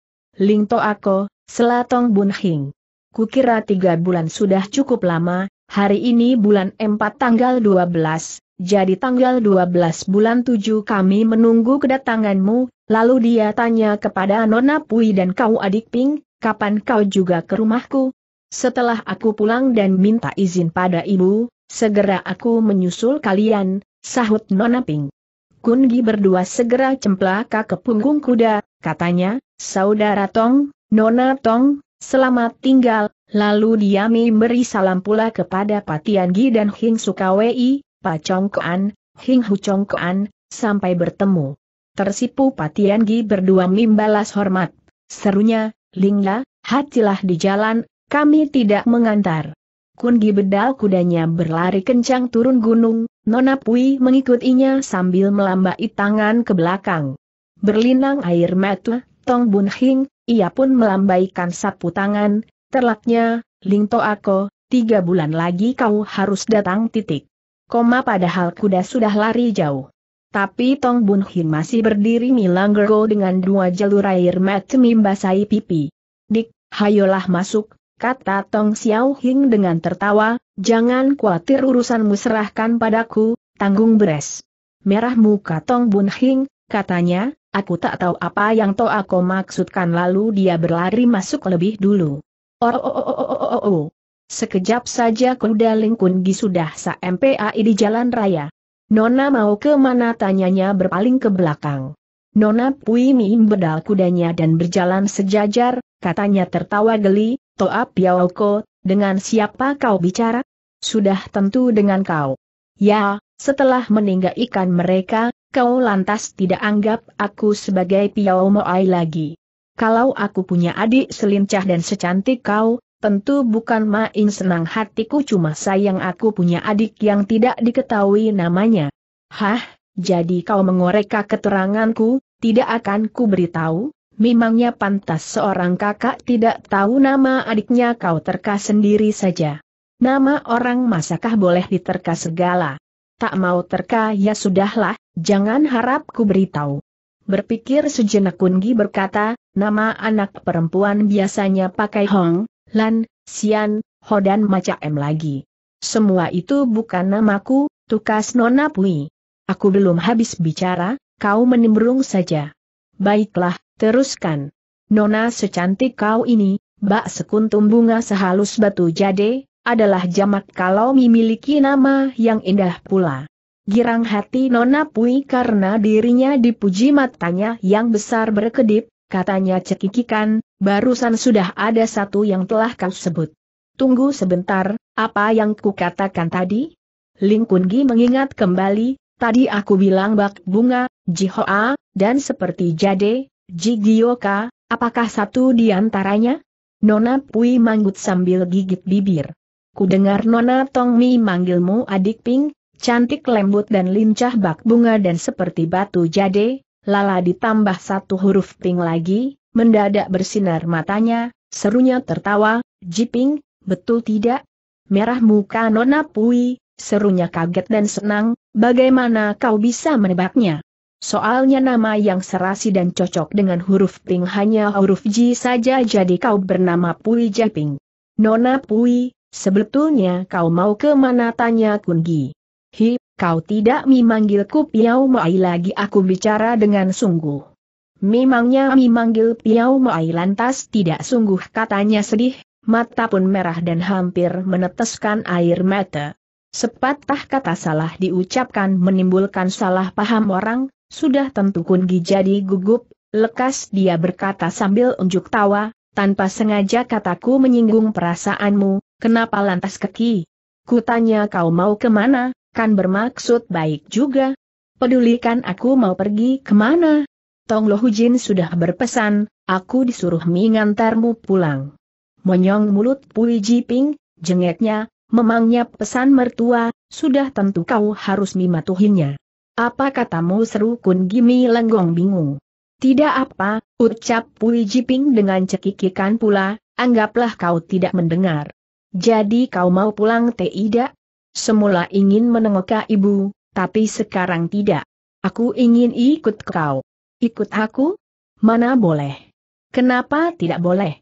Ling To Ako, Selatong Bun Hing. Kukira tiga bulan sudah cukup lama, hari ini bulan 4 tanggal 12, jadi tanggal 12 bulan 7 kami menunggu kedatanganmu, lalu dia tanya kepada Nona Pui dan kau adik Ping, kapan kau juga ke rumahku? Setelah aku pulang dan minta izin pada ibu, segera aku menyusul kalian, sahut Nona Ping. Kungi berdua segera cemplaka ke punggung kuda, katanya, Saudara Tong, Nona Tong, selamat tinggal, lalu dia memberi salam pula kepada Patian Gi dan Hing Sukawei, Pak Chongkoan, Hing Hu Chongkoan, sampai bertemu. Tersipu Patian Gi berdua mimbalas hormat. Serunya, Lingla, hatilah di jalan, kami tidak mengantar. Kun Gi bedal kudanya berlari kencang turun gunung, Nona Pui mengikutinya sambil melambai tangan ke belakang. Berlinang air mata, Tong Bun Hing, ia pun melambaikan sapu tangan, terlaknya, Ling To Ako, tiga bulan lagi kau harus datang titik koma padahal kuda sudah lari jauh. Tapi Tong Bun Hin masih berdiri milanggergo dengan dua jalur air mata membasahi pipi. Dik, hayolah masuk, kata Tong Xiao Hing dengan tertawa, jangan khawatir urusanmu serahkan padaku, tanggung beres. Merah muka Tong Bun Hing, katanya, aku tak tahu apa yang to aku maksudkan lalu dia berlari masuk lebih dulu. Oh oh oh oh oh oh oh. Sekejap saja kuda Lingkun Gi sudah sa-MPAI di jalan raya. Nona mau ke mana tanyanya berpaling ke belakang. Nona Pui Mim bedal kudanya dan berjalan sejajar, katanya tertawa geli, Toa Piaoko, dengan siapa kau bicara? Sudah tentu dengan kau. Ya, setelah meninggalkan mereka, kau lantas tidak anggap aku sebagai Piao Moai lagi. Kalau aku punya adik selincah dan secantik kau, Tentu bukan main senang hatiku cuma sayang aku punya adik yang tidak diketahui namanya. Hah, jadi kau mengoreka keteranganku, tidak akan ku beritahu? Memangnya pantas seorang kakak tidak tahu nama adiknya kau terka sendiri saja. Nama orang masakah boleh diterka segala? Tak mau terka ya sudahlah, jangan harap ku beritahu. Berpikir sejenak Kungi berkata, nama anak perempuan biasanya pakai Hong, Lan, Sian, Ho dan macam lagi. Semua itu bukan namaku, tukas Nona Pui. Aku belum habis bicara, kau menimbrung saja. Baiklah, teruskan. Nona secantik kau ini, bak sekuntum bunga sehalus batu jade, adalah jamak kalau memiliki nama yang indah pula. Girang hati Nona Pui karena dirinya dipuji matanya yang besar berkedip, katanya cekikikan, barusan sudah ada satu yang telah kau sebut. Tunggu sebentar, apa yang kukatakan tadi? Ling mengingat kembali, tadi aku bilang bak bunga, Jihoa, dan seperti jade, Jigioka, apakah satu di antaranya? Nona Pui manggut sambil gigit bibir. Ku dengar Nona Tong Mi manggilmu adik Ping, cantik lembut dan lincah bak bunga dan seperti batu jade, lala ditambah satu huruf ping lagi, mendadak bersinar matanya, serunya tertawa, Jiping, betul tidak? Merah muka Nona Pui, serunya kaget dan senang, bagaimana kau bisa menebaknya? Soalnya nama yang serasi dan cocok dengan huruf ping hanya huruf J saja jadi kau bernama Pui Jiping. Nona Pui, sebetulnya kau mau ke mana tanya Kungi? Hi, Kau tidak memanggilku Piao Mai lagi aku bicara dengan sungguh. Memangnya memanggil Piao Mai lantas tidak sungguh katanya sedih, mata pun merah dan hampir meneteskan air mata. Sepatah kata salah diucapkan menimbulkan salah paham orang, sudah tentu Kungi jadi gugup, lekas dia berkata sambil unjuk tawa, tanpa sengaja kataku menyinggung perasaanmu, kenapa lantas keki? Kutanya kau mau ke mana, kan bermaksud baik juga. Pedulikan aku mau pergi ke mana? Tong Lohujin sudah berpesan, aku disuruh mengantarmu pulang. Monyong mulut Pui Jiping, jengeknya, memangnya pesan mertua, sudah tentu kau harus mematuhinya. Apa katamu seru Kun Gimi Lenggong bingung. Tidak apa, ucap Pui Jiping dengan cekikikan pula, anggaplah kau tidak mendengar. Jadi kau mau pulang tidak? Semula ingin menengoka ibu, tapi sekarang tidak. Aku ingin ikut kau. Ikut aku? Mana boleh. Kenapa tidak boleh?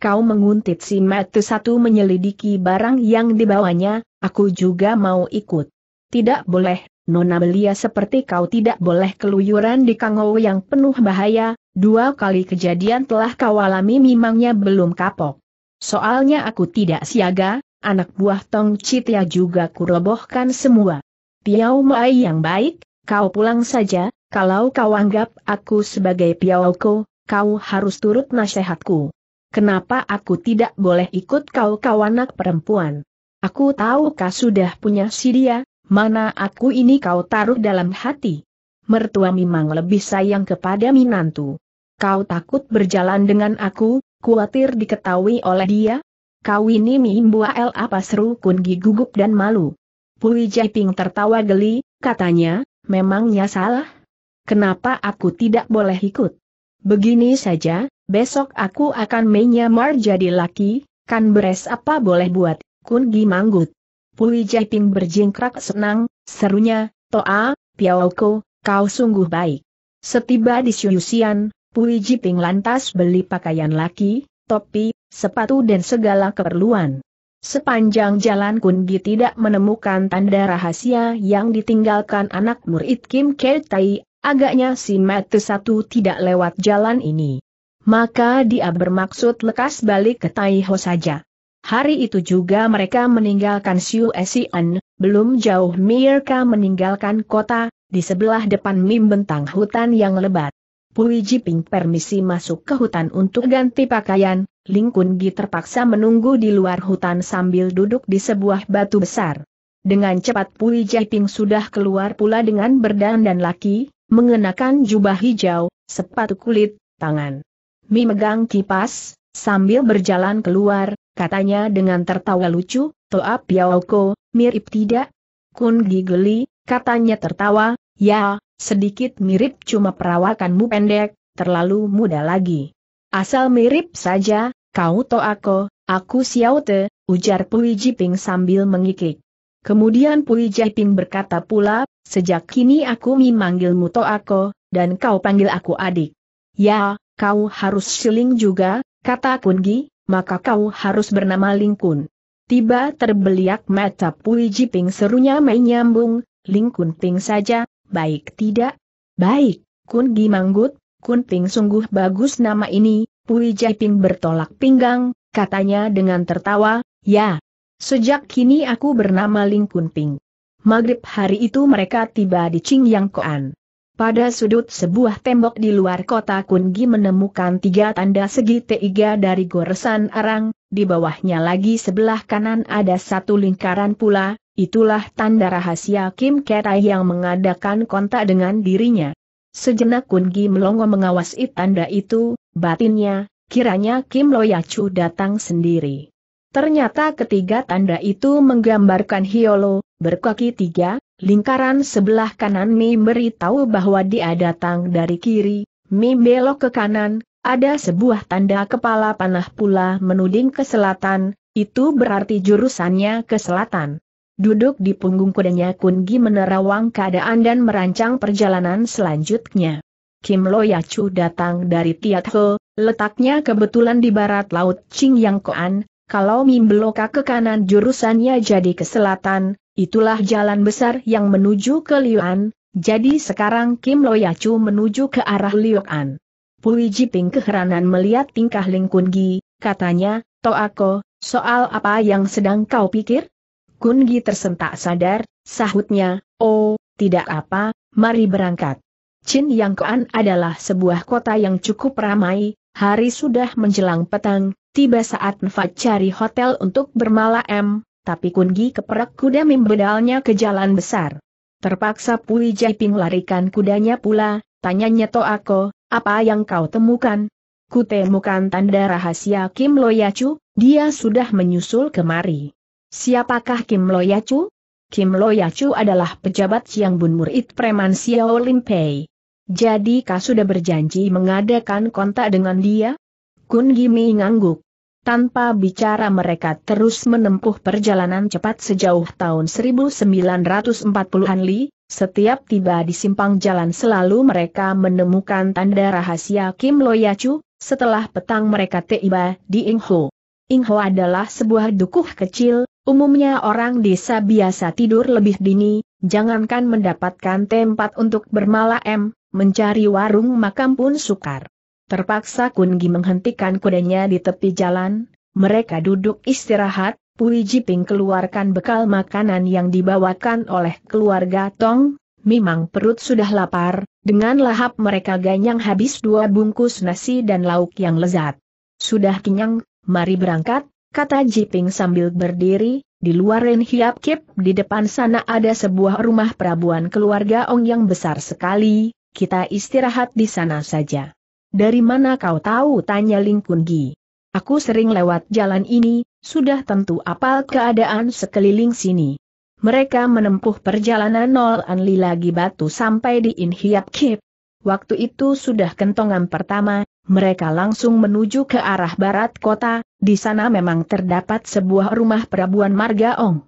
Kau menguntit si mata satu menyelidiki barang yang dibawanya, aku juga mau ikut. Tidak boleh, Nona Belia seperti kau tidak boleh keluyuran di Kangou yang penuh bahaya, dua kali kejadian telah kau alami memangnya belum kapok. Soalnya aku tidak siaga, anak buah Tong Citia juga kurobohkan semua. Piau Mai yang baik, kau pulang saja, kalau kau anggap aku sebagai piauku, kau harus turut nasihatku. Kenapa aku tidak boleh ikut kau kau anak perempuan? Aku tahu kau sudah punya si dia, mana aku ini kau taruh dalam hati. Mertua memang lebih sayang kepada Minantu. Kau takut berjalan dengan aku, khawatir diketahui oleh dia? Kau ini mimbua el apa seru Kungi gugup dan malu. Pui Jaiping tertawa geli, katanya, memangnya salah? Kenapa aku tidak boleh ikut? Begini saja, besok aku akan menyamar jadi laki, kan beres apa boleh buat, Kun Gi manggut. Pui Jaiping berjingkrak senang, serunya, Toa, Piaoko, kau sungguh baik. Setiba di Syusian, Pui Jiping lantas beli pakaian laki, topi, sepatu dan segala keperluan. Sepanjang jalan Kun Gi tidak menemukan tanda rahasia yang ditinggalkan anak murid Kim Ketai, agaknya si Mate satu tidak lewat jalan ini. Maka dia bermaksud lekas balik ke Taiho saja. Hari itu juga mereka meninggalkan Siu Esian, belum jauh mereka meninggalkan kota, di sebelah depan membentang hutan yang lebat. Pui Jiping permisi masuk ke hutan untuk ganti pakaian, Ling Kun Gi terpaksa menunggu di luar hutan sambil duduk di sebuah batu besar. Dengan cepat Pui Jiping sudah keluar pula dengan berdandan laki, mengenakan jubah hijau, sepatu kulit, tangan Mi megang kipas, sambil berjalan keluar, katanya dengan tertawa lucu, Toa Piaoko, mirip tidak? Kun gigeli, katanya tertawa, ya, sedikit mirip cuma perawakanmu pendek, terlalu muda lagi. Asal mirip saja, kau Toako, aku Xiao ujar Pui Jiping sambil mengikik. Kemudian Pui Jiping berkata pula, sejak kini aku memanggilmu Toako, dan kau panggil aku adik. Ya, kau harus siling juga, kata Kungi, maka kau harus bernama Lingkun. Tiba terbeliak mata Pui Jiping serunya menyambung, Lingkun Ping saja, baik tidak? Baik, Kungi manggut, Kun Ping sungguh bagus nama ini, Pui Jiping bertolak pinggang, katanya dengan tertawa, ya. Sejak kini aku bernama Lingkun Ping. Maghrib hari itu mereka tiba di Qingyang Koan. Pada sudut sebuah tembok di luar kota Kungi menemukan tiga tanda segitiga dari goresan arang, di bawahnya lagi sebelah kanan ada satu lingkaran pula, itulah tanda rahasia Kim Ketai yang mengadakan kontak dengan dirinya. Sejenak Kungi melongo mengawasi tanda itu, batinnya, kiranya Kim Loyachu datang sendiri. Ternyata ketiga tanda itu menggambarkan Hiolo, berkaki tiga, Lingkaran sebelah kanan Mi beritahu bahwa dia datang dari kiri, Mi belok ke kanan, ada sebuah tanda kepala panah pula menuding ke selatan, itu berarti jurusannya ke selatan. Duduk di punggung kudanya Kungi menerawang keadaan dan merancang perjalanan selanjutnya. Kim Loyachu datang dari Tiat Ho, letaknya kebetulan di barat laut Ching Yang Koan, kalau belok ke kanan jurusannya jadi ke selatan, Itulah jalan besar yang menuju ke Liuan, jadi sekarang Kim Loyachu menuju ke arah Liuan. Pui Jiping keheranan melihat tingkah Ling Kun Gi, katanya, Toako, soal apa yang sedang kau pikir? Kun Gi tersentak sadar, sahutnya, oh, tidak apa, mari berangkat. Chin Yang Koan adalah sebuah kota yang cukup ramai, hari sudah menjelang petang, tiba saat Nfat cari hotel untuk bermalam, tapi Kungi keperak kuda membedalnya ke jalan besar. Terpaksa Pui Jaiping larikan kudanya pula, tanyanya Toako, apa yang kau temukan? Kutemukan tanda rahasia Kim Loyacu, dia sudah menyusul kemari. Siapakah Kim Loyacu? Kim Loyacu adalah pejabat Siang Bun Murid Preman Xiao Limpei. Jadi kau sudah berjanji mengadakan kontak dengan dia? Kun Gimi ngangguk. Tanpa bicara mereka terus menempuh perjalanan cepat sejauh tahun 1940-an li, setiap tiba di simpang jalan selalu mereka menemukan tanda rahasia Kim Loyacu, setelah petang mereka tiba di Ingho. Ingho adalah sebuah dukuh kecil, umumnya orang desa biasa tidur lebih dini, jangankan mendapatkan tempat untuk bermalam, mencari warung makam pun sukar. Terpaksa Kungi menghentikan kudanya di tepi jalan, mereka duduk istirahat, Pui Jiping keluarkan bekal makanan yang dibawakan oleh keluarga Tong, memang perut sudah lapar, dengan lahap mereka ganyang habis dua bungkus nasi dan lauk yang lezat. Sudah kenyang, mari berangkat, kata Jiping sambil berdiri, di luar Ren Hiap Kip di depan sana ada sebuah rumah perabuan keluarga Ong yang besar sekali, kita istirahat di sana saja. Dari mana kau tahu? Tanya Ling Kun Gi. Aku sering lewat jalan ini, sudah tentu apal keadaan sekeliling sini. Mereka menempuh perjalanan nol anli lagi batu sampai di In Hiap Kip. Waktu itu sudah kentongan pertama, mereka langsung menuju ke arah barat kota, di sana memang terdapat sebuah rumah perabuan Marga Ong.